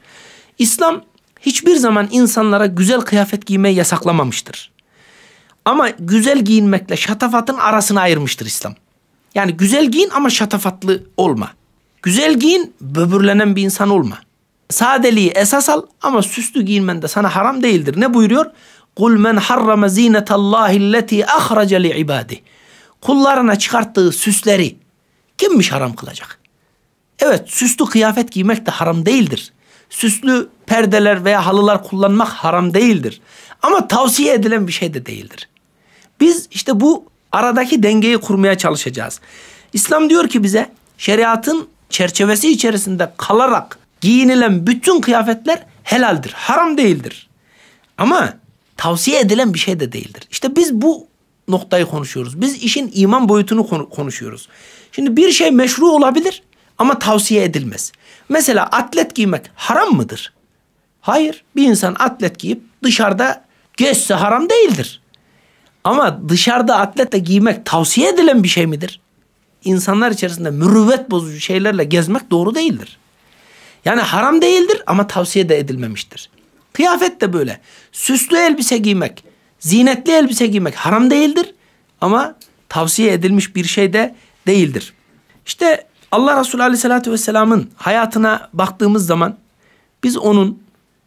İslam hiçbir zaman insanlara güzel kıyafet giymeyi yasaklamamıştır. Ama güzel giyinmekle şatafatın arasını ayırmıştır İslam. Yani güzel giyin ama şatafatlı olma. Güzel giyin, böbürlenen bir insan olma. Sadeliği esas al ama süslü giyinmen de sana haram değildir. Ne buyuruyor? Kul men harrama zinetallahi allati ahraca li ibadi. Kullarına çıkarttığı süsleri kimmiş haram kılacak? Evet süslü kıyafet giymek de haram değildir. Süslü perdeler veya halılar kullanmak haram değildir. Ama tavsiye edilen bir şey de değildir. Biz işte bu aradaki dengeyi kurmaya çalışacağız. İslam diyor ki bize şeriatın çerçevesi içerisinde kalarak giyinilen bütün kıyafetler helaldir, haram değildir. Ama tavsiye edilen bir şey de değildir. İşte biz bu noktayı konuşuyoruz. Biz işin iman boyutunu konuşuyoruz. Şimdi bir şey meşru olabilir ama tavsiye edilmez. Mesela atlet giymek haram mıdır? Hayır. Bir insan atlet giyip dışarıda gezse haram değildir. Ama dışarıda atletle giymek tavsiye edilen bir şey midir? İnsanlar içerisinde mürüvvet bozucu şeylerle gezmek doğru değildir. Yani haram değildir ama tavsiye de edilmemiştir. Kıyafet de böyle. Süslü elbise giymek, zinetli elbise giymek haram değildir ama tavsiye edilmiş bir şey de değildir. İşte Allah Resulü Aleyhisselatü Vesselam'ın hayatına baktığımız zaman biz onun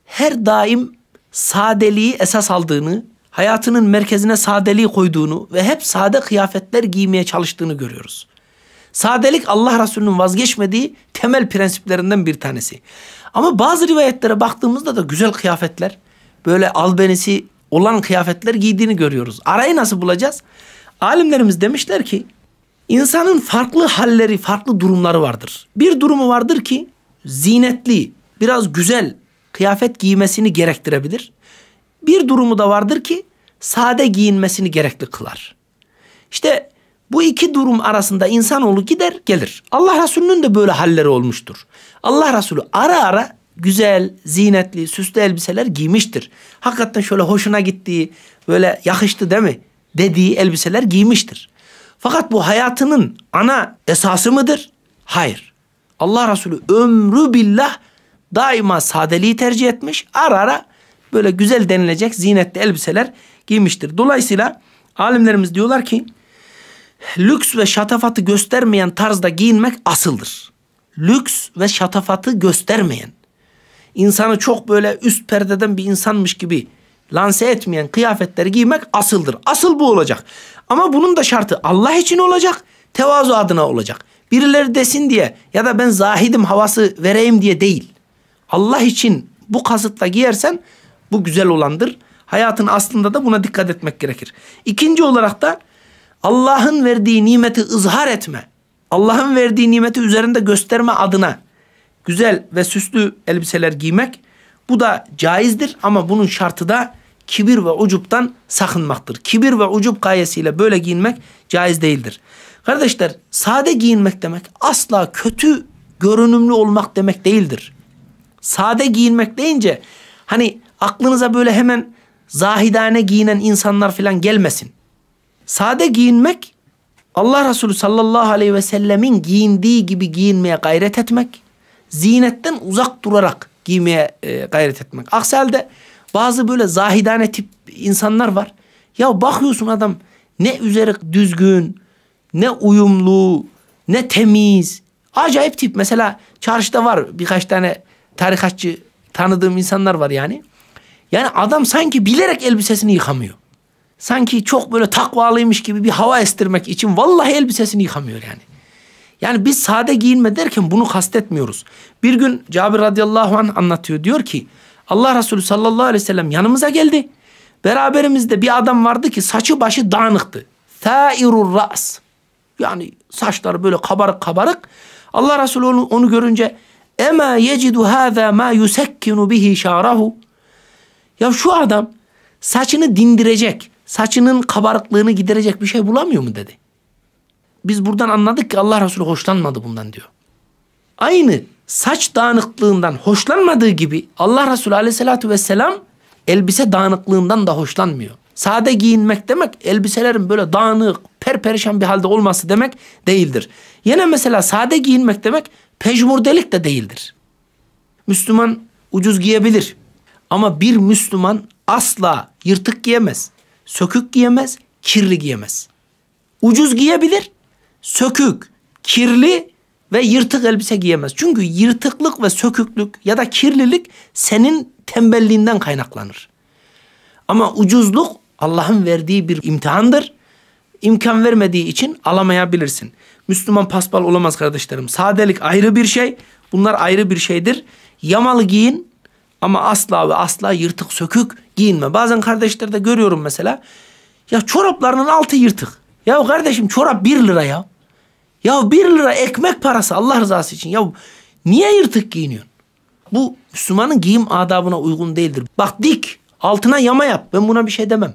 her daim sadeliği esas aldığını, hayatının merkezine sadeliği koyduğunu ve hep sade kıyafetler giymeye çalıştığını görüyoruz. Sadelik Allah Resulü'nün vazgeçmediği temel prensiplerinden bir tanesi. Ama bazı rivayetlere baktığımızda da güzel kıyafetler, böyle albenisi olan kıyafetler giydiğini görüyoruz. Arayı nasıl bulacağız? Alimlerimiz demişler ki insanın farklı halleri, farklı durumları vardır. Bir durumu vardır ki zinetli, biraz güzel kıyafet giymesini gerektirebilir. Bir durumu da vardır ki sade giyinmesini gerekli kılar. İşte bu iki durum arasında insanoğlu gider gelir. Allah Resulü'nün de böyle halleri olmuştur. Allah Resulü ara ara güzel, zinetli, süslü elbiseler giymiştir. Hakikaten şöyle hoşuna gittiği, böyle yakıştı değil mi dediği elbiseler giymiştir. Fakat bu hayatının ana esası mıdır? Hayır. Allah Resulü ömrü billah daima sadeliği tercih etmiş. Ara ara böyle güzel denilecek zinetli elbiseler giymiştir. Dolayısıyla alimlerimiz diyorlar ki lüks ve şatafatı göstermeyen tarzda giyinmek asıldır. Lüks ve şatafatı göstermeyen, insanı çok böyle üst perdeden bir insanmış gibi lanse etmeyen kıyafetleri giymek asıldır. Asıl bu olacak. Ama bunun da şartı Allah için olacak, tevazu adına olacak. Birileri desin diye ya da ben zahidim havası vereyim diye değil. Allah için bu kasıtla giyersen bu güzel olandır. Hayatın aslında da buna dikkat etmek gerekir. İkinci olarak da Allah'ın verdiği nimeti ızhar etme. Allah'ın verdiği nimeti üzerinde gösterme adına güzel ve süslü elbiseler giymek bu da caizdir ama bunun şartı da kibir ve ucuptan sakınmaktır. Kibir ve ucup gayesiyle böyle giyinmek caiz değildir. Kardeşler sade giyinmek demek asla kötü görünümlü olmak demek değildir. Sade giyinmek deyince hani aklınıza böyle hemen zahidane giyinen insanlar falan gelmesin. Sade giyinmek Allah Resulü sallallahu aleyhi ve sellemin giyindiği gibi giyinmeye gayret etmek, zinetten uzak durarak giymeye e, gayret etmek. Aksi halde bazı böyle zahidane tip insanlar var. Ya bakıyorsun adam ne üzeri düzgün, ne uyumlu, ne temiz. Acayip tip. Mesela çarşıda var birkaç tane tarikatçı tanıdığım insanlar var yani. Yani adam sanki bilerek elbisesini yıkamıyor. Sanki çok böyle takvalıymış gibi bir hava estirmek için vallahi elbisesini yıkamıyor yani. Yani biz sade giyinme derken bunu kastetmiyoruz. Bir gün Cabir radıyallahu anh anlatıyor. Diyor ki Allah Resulü sallallahu aleyhi ve sellem yanımıza geldi. Beraberimizde bir adam vardı ki saçı başı dağınıktı. Thairur ras. Yani saçları böyle kabarık kabarık. Allah Resulü onu, onu görünce Ema yecidu hâzâ mâ yusekkinu bihi şa'rahu. Ya şu adam saçını dindirecek, saçının kabarıklığını giderecek bir şey bulamıyor mu dedi. Biz buradan anladık ki Allah Resulü hoşlanmadı bundan diyor. Aynı saç dağınıklığından hoşlanmadığı gibi Allah Resulü aleyhissalatü vesselam elbise dağınıklığından da hoşlanmıyor. Sade giyinmek demek elbiselerin böyle dağınık, perperişan bir halde olması demek değildir. Yine mesela sade giyinmek demek pejmurdelik de değildir. Müslüman ucuz giyebilir. Ama bir Müslüman asla yırtık giyemez, sökük giyemez, kirli giyemez. Ucuz giyebilir, sökük, kirli ve yırtık elbise giyemez. Çünkü yırtıklık ve söküklük ya da kirlilik senin tembelliğinden kaynaklanır. Ama ucuzluk Allah'ın verdiği bir imtihandır. İmkan vermediği için alamayabilirsin. Müslüman paspal olamaz kardeşlerim. Sadelik ayrı bir şey. Bunlar ayrı bir şeydir. Yamalı giyin ama asla ve asla yırtık sökük giyinme. Bazen kardeşlerde görüyorum mesela. Ya çoraplarının altı yırtık. Ya kardeşim çorap bir lira ya. Ya bir lira ekmek parası Allah rızası için. Ya niye yırtık giyiniyorsun? Bu Müslümanın giyim adabına uygun değildir. Bak dik altına yama yap ben buna bir şey demem.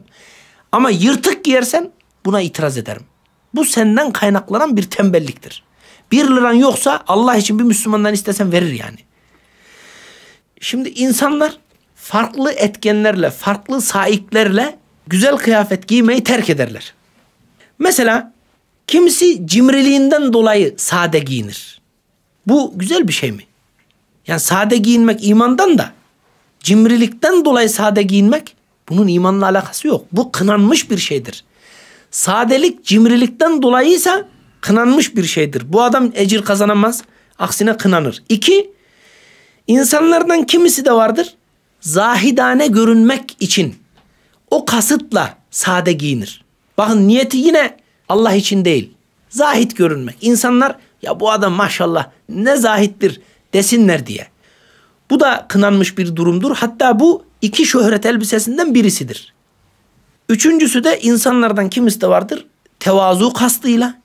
Ama yırtık giyersen buna itiraz ederim. Bu senden kaynaklanan bir tembelliktir. Bir liran yoksa Allah için bir Müslümandan istesen verir yani. Şimdi insanlar farklı etkenlerle, farklı sahiplerle güzel kıyafet giymeyi terk ederler. Mesela kimisi cimriliğinden dolayı sade giyinir. Bu güzel bir şey mi? Yani sade giyinmek imandan da cimrilikten dolayı sade giyinmek bunun imanla alakası yok. Bu kınanmış bir şeydir. Sadelik cimrilikten dolayıysa kınanmış bir şeydir. Bu adam ecir kazanamaz. Aksine kınanır. İki, insanlardan kimisi de vardır. Zahidane görünmek için o kasıtla sade giyinir. Bakın niyeti yine Allah için değil. Zahit görünmek. İnsanlar ya bu adam maşallah ne zahittir desinler diye. Bu da kınanmış bir durumdur. Hatta bu iki şöhret elbisesinden birisidir. Üçüncüsü de insanlardan kimisi de vardır. Tevazu kastıyla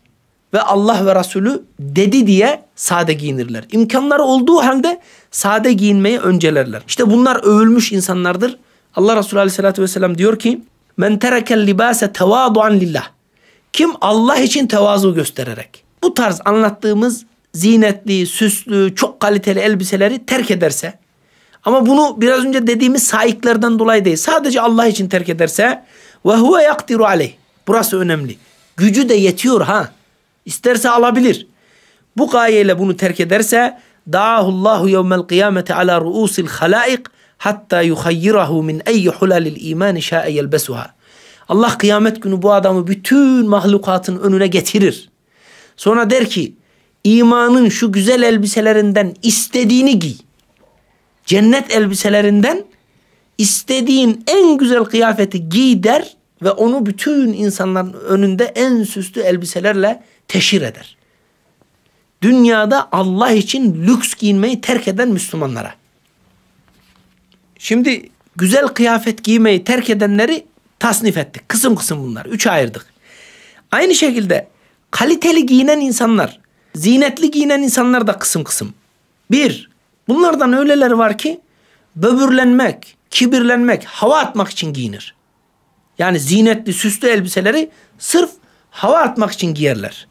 ve Allah ve Resulü dedi diye sade giyinirler. İmkanları olduğu halde sade giyinmeyi öncelerler. İşte bunlar övülmüş insanlardır. Allah Resulü Aleyhisselatü Vesselam diyor ki Men terekel libase tevaduan lillah. Kim Allah için tevazu göstererek bu tarz anlattığımız zinetli, süslü, çok kaliteli elbiseleri terk ederse ama bunu biraz önce dediğimiz saiklerden dolayı değil. Sadece Allah için terk ederse ve huve yakdiru aleyh. Burası önemli. Gücü de yetiyor ha. İsterse alabilir. Bu gayeyle bunu terk ederse da'ahullahu yevmel kıyameti ala ruusil halaik hatta yuhayyirahu min eyyi hulalil imani şa'e yelbesuha. Allah kıyamet günü bu adamı bütün mahlukatın önüne getirir. Sonra der ki imanın şu güzel elbiselerinden istediğini giy. Cennet elbiselerinden istediğin en güzel kıyafeti giy der ve onu bütün insanların önünde en süslü elbiselerle teşhir eder. Dünyada Allah için lüks giyinmeyi terk eden Müslümanlara. Şimdi güzel kıyafet giymeyi terk edenleri tasnif ettik. Kısım kısım bunlar. Üç ayırdık. Aynı şekilde kaliteli giyinen insanlar, zinetli giyinen insanlar da kısım kısım. Bir, bunlardan öyleleri var ki böbürlenmek, kibirlenmek, hava atmak için giyinir. Yani zinetli, süslü elbiseleri sırf hava atmak için giyerler.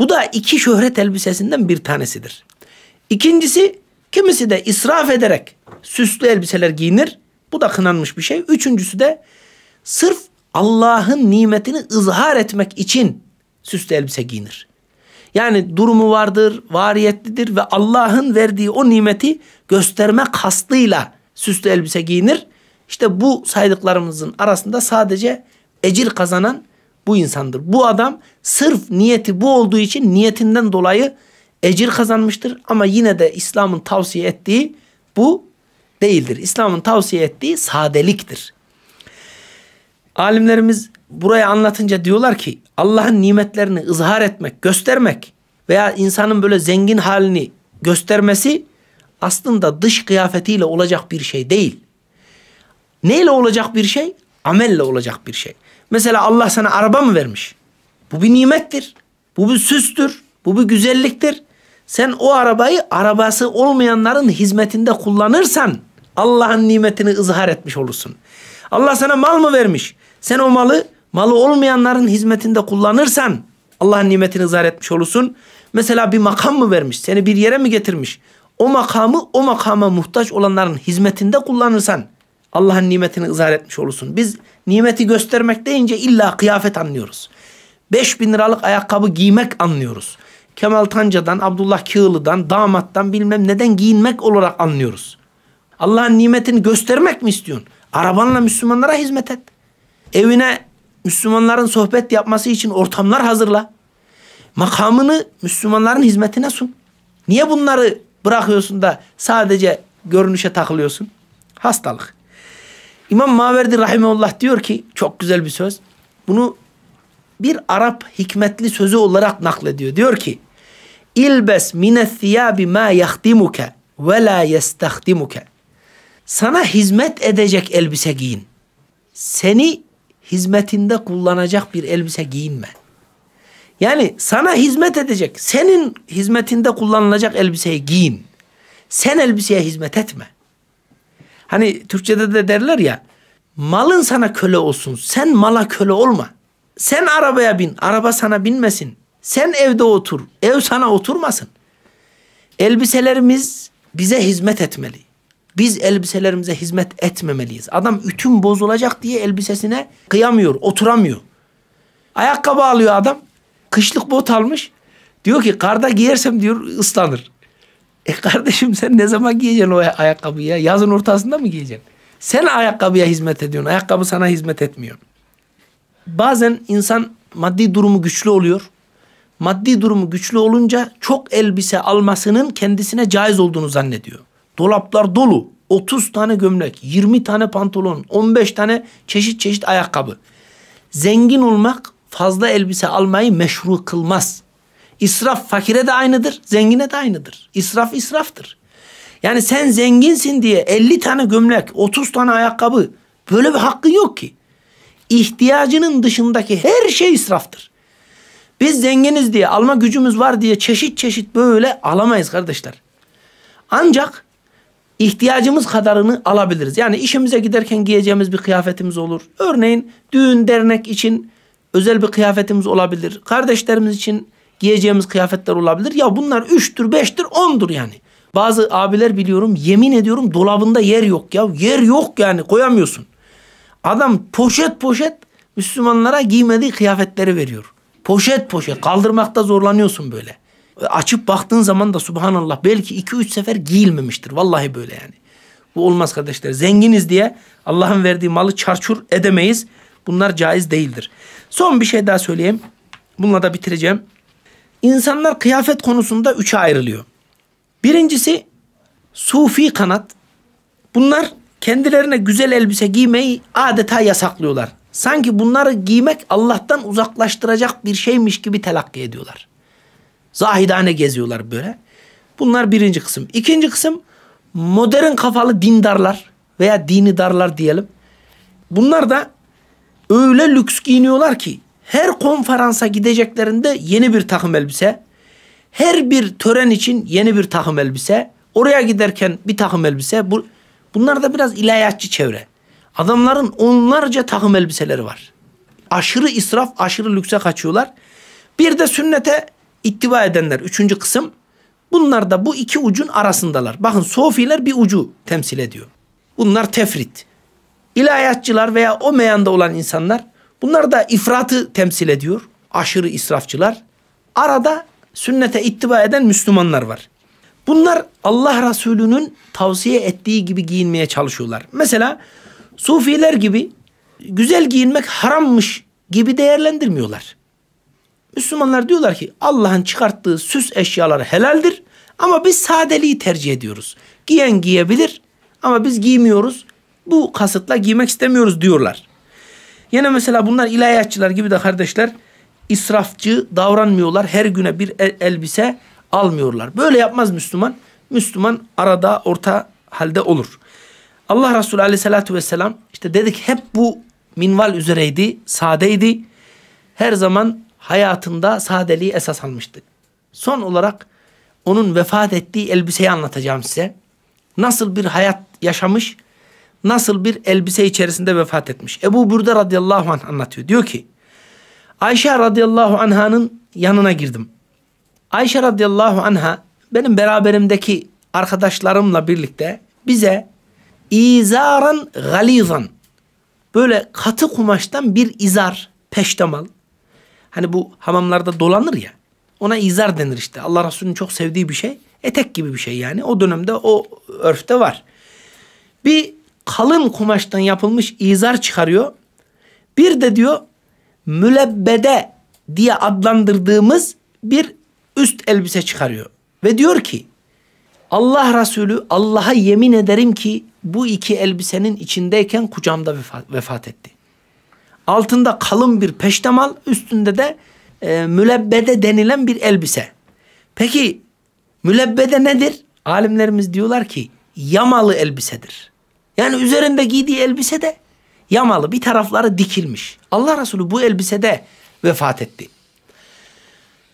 Bu da iki şöhret elbisesinden bir tanesidir. İkincisi kimisi de israf ederek süslü elbiseler giyinir. Bu da kınanmış bir şey. Üçüncüsü de sırf Allah'ın nimetini ızhar etmek için süslü elbise giyinir. Yani durumu vardır, variyetlidir ve Allah'ın verdiği o nimeti gösterme kastıyla süslü elbise giyinir. İşte bu saydıklarımızın arasında sadece ecir kazanan bu insandır. Bu adam sırf niyeti bu olduğu için niyetinden dolayı ecir kazanmıştır. Ama yine de İslam'ın tavsiye ettiği bu değildir. İslam'ın tavsiye ettiği sadeliktir. Alimlerimiz burayı anlatınca diyorlar ki Allah'ın nimetlerini ızhar etmek, göstermek veya insanın böyle zengin halini göstermesi aslında dış kıyafetiyle olacak bir şey değil. Neyle olacak bir şey? Amelle olacak bir şey. Mesela Allah sana araba mı vermiş? Bu bir nimettir. Bu bir süstür. Bu bir güzelliktir. Sen o arabayı arabası olmayanların hizmetinde kullanırsan Allah'ın nimetini ızhar etmiş olursun. Allah sana mal mı vermiş? Sen o malı malı olmayanların hizmetinde kullanırsan Allah'ın nimetini ızhar etmiş olursun. Mesela bir makam mı vermiş? Seni bir yere mi getirmiş? O makamı o makama muhtaç olanların hizmetinde kullanırsan Allah'ın nimetini ızhar etmiş olursun. Biz nimeti göstermek deyince illa kıyafet anlıyoruz. 5000 liralık ayakkabı giymek anlıyoruz. Kemal Tanca'dan, Abdullah Kığılı'dan, damattan bilmem neden giyinmek olarak anlıyoruz. Allah'ın nimetini göstermek mi istiyorsun? Arabanla Müslümanlara hizmet et. Evine Müslümanların sohbet yapması için ortamlar hazırla. Makamını Müslümanların hizmetine sun. Niye bunları bırakıyorsun da sadece görünüşe takılıyorsun? Hastalık. İmam Maverdi Rahimeullah diyor ki çok güzel bir söz. Bunu bir Arap hikmetli sözü olarak naklediyor. Diyor ki İlbes mine thiyabi ma yahdimuke ve la yestahdimuke. Sana hizmet edecek elbise giyin. Seni hizmetinde kullanacak bir elbise giyinme. Yani sana hizmet edecek, senin hizmetinde kullanılacak elbiseyi giyin. Sen elbiseye hizmet etme. Hani Türkçede de derler ya, malın sana köle olsun, sen mala köle olma. Sen arabaya bin, araba sana binmesin. Sen evde otur, ev sana oturmasın. Elbiselerimiz bize hizmet etmeli. Biz elbiselerimize hizmet etmemeliyiz. Adam ütüm bozulacak diye elbisesine kıyamıyor, oturamıyor. Ayakkabı alıyor adam. Kışlık bot almış. Diyor ki karda giyersem diyor ıslanır. E kardeşim sen ne zaman giyeceksin o ayakkabıyı ya? Yazın ortasında mı giyeceksin? Sen ayakkabıya hizmet ediyorsun. Ayakkabı sana hizmet etmiyor. Bazen insan maddi durumu güçlü oluyor. Maddi durumu güçlü olunca çok elbise almasının kendisine caiz olduğunu zannediyor. Dolaplar dolu. 30 tane gömlek, 20 tane pantolon, 15 tane çeşit çeşit ayakkabı. Zengin olmak fazla elbise almayı meşru kılmaz. İsraf fakire de aynıdır, zengine de aynıdır. İsraf israftır. Yani sen zenginsin diye 50 tane gömlek, 30 tane ayakkabı böyle bir hakkın yok ki. İhtiyacının dışındaki her şey israftır. Biz zenginiz diye, alma gücümüz var diye çeşit çeşit böyle alamayız kardeşler. Ancak ihtiyacımız kadarını alabiliriz. Yani işimize giderken giyeceğimiz bir kıyafetimiz olur. Örneğin düğün dernek için özel bir kıyafetimiz olabilir. Kardeşlerimiz için giyeceğimiz kıyafetler olabilir. Ya bunlar üçtür, beştir, ondur yani. Bazı abiler biliyorum yemin ediyorum dolabında yer yok ya. Yer yok yani koyamıyorsun. Adam poşet poşet Müslümanlara giymediği kıyafetleri veriyor. Poşet poşet kaldırmakta zorlanıyorsun böyle. Açıp baktığın zaman da subhanallah belki iki üç sefer giyilmemiştir. Vallahi böyle yani. Bu olmaz kardeşler. Zenginiz diye Allah'ın verdiği malı çarçur edemeyiz. Bunlar caiz değildir. Son bir şey daha söyleyeyim. Bununla da bitireceğim. İnsanlar kıyafet konusunda üçe ayrılıyor. Birincisi sufi kanat. Bunlar kendilerine güzel elbise giymeyi adeta yasaklıyorlar. Sanki bunları giymek Allah'tan uzaklaştıracak bir şeymiş gibi telakki ediyorlar. Zahidane geziyorlar böyle. Bunlar birinci kısım. İkinci kısım modern kafalı dindarlar veya dini darlar diyelim. Bunlar da öyle lüks giyiniyorlar ki her konferansa gideceklerinde yeni bir takım elbise, her bir tören için yeni bir takım elbise, oraya giderken bir takım elbise. Bu, bunlar da biraz ilahiyatçı çevre. Adamların onlarca takım elbiseleri var. Aşırı israf, aşırı lükse kaçıyorlar. Bir de sünnete ittiba edenler üçüncü kısım. Bunlar da bu iki ucun arasındalar. Bakın sofiler bir ucu temsil ediyor. Bunlar tefrit. İlahiyatçılar veya o meyanda olan insanlar bunlar da ifratı temsil ediyor. Aşırı israfçılar. Arada sünnete ittiba eden Müslümanlar var. Bunlar Allah Resulü'nün tavsiye ettiği gibi giyinmeye çalışıyorlar. Mesela Sufiler gibi güzel giyinmek harammış gibi değerlendirmiyorlar. Müslümanlar diyorlar ki Allah'ın çıkarttığı süs eşyaları helaldir ama biz sadeliği tercih ediyoruz. Giyen giyebilir ama biz giymiyoruz. Bu kasıtla giymek istemiyoruz diyorlar. Yine mesela bunlar ilahiyatçılar gibi de kardeşler israfçı davranmıyorlar. Her güne bir elbise almıyorlar. Böyle yapmaz Müslüman. Müslüman arada orta halde olur. Allah Resulü aleyhissalatü vesselam işte dedik hep bu minval üzereydi, sadeydi. Her zaman hayatında sadeliği esas almıştı. Son olarak onun vefat ettiği elbiseyi anlatacağım size. Nasıl bir hayat yaşamış, nasıl bir elbise içerisinde vefat etmiş. Ebu Burda radıyallahu anh anlatıyor. Diyor ki, Ayşe radıyallahu anh'ın yanına girdim. Ayşe radıyallahu anha benim beraberimdeki arkadaşlarımla birlikte bize izaran galizan böyle katı kumaştan bir izar, peştemal. Hani bu hamamlarda dolanır ya. Ona izar denir işte. Allah Resulü'nün çok sevdiği bir şey. Etek gibi bir şey yani. O dönemde o örfte var. Bir kalın kumaştan yapılmış izar çıkarıyor. Bir de diyor mülebbede diye adlandırdığımız bir üst elbise çıkarıyor. Ve diyor ki Allah Resulü Allah'a yemin ederim ki bu iki elbisenin içindeyken vefat, vefat etti. Altında kalın bir peştemal üstünde de e, mülebbede denilen bir elbise. Peki mülebbede nedir? Alimlerimiz diyorlar ki yamalı elbisedir. Yani üzerinde giydiği elbise de yamalı bir tarafları dikilmiş. Allah Resulü bu elbisede vefat etti.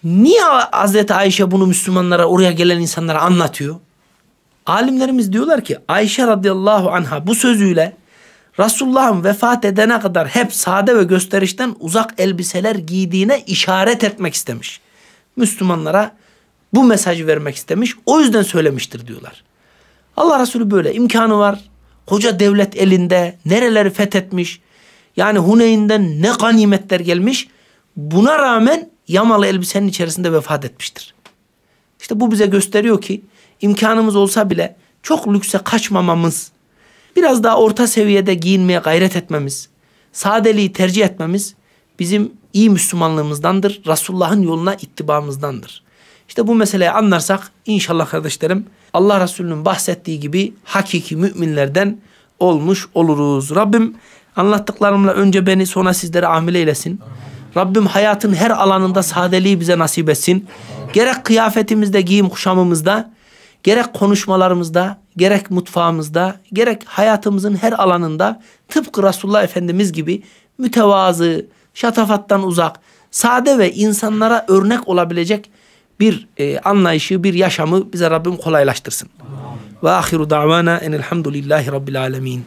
Niye Hazreti Ayşe bunu Müslümanlara oraya gelen insanlara anlatıyor? Alimlerimiz diyorlar ki Ayşe radıyallahu anha bu sözüyle Resulullah'ın vefat edene kadar hep sade ve gösterişten uzak elbiseler giydiğine işaret etmek istemiş. Müslümanlara bu mesajı vermek istemiş. O yüzden söylemiştir diyorlar. Allah Resulü böyle imkanı var. Koca devlet elinde nereleri fethetmiş. Yani Huneyn'den ne ganimetler gelmiş. Buna rağmen yamalı elbisenin içerisinde vefat etmiştir. İşte bu bize gösteriyor ki imkanımız olsa bile çok lükse kaçmamamız, biraz daha orta seviyede giyinmeye gayret etmemiz, sadeliği tercih etmemiz bizim iyi Müslümanlığımızdandır. Resulullah'ın yoluna ittibamızdandır. İşte bu meseleyi anlarsak inşallah kardeşlerim Allah Resulü'nün bahsettiği gibi hakiki müminlerden olmuş oluruz. Rabbim anlattıklarımla önce beni sonra sizlere amile eylesin. Rabbim hayatın her alanında sadeliği bize nasip etsin. Gerek kıyafetimizde, giyim kuşamımızda, gerek konuşmalarımızda, gerek mutfağımızda, gerek hayatımızın her alanında tıpkı Resulullah Efendimiz gibi mütevazı, şatafattan uzak, sade ve insanlara örnek olabilecek bir e, anlayışı, bir yaşamı bize Rabbim kolaylaştırsın. Ve ahiru davana enelhamdülillahi rabbil alemin.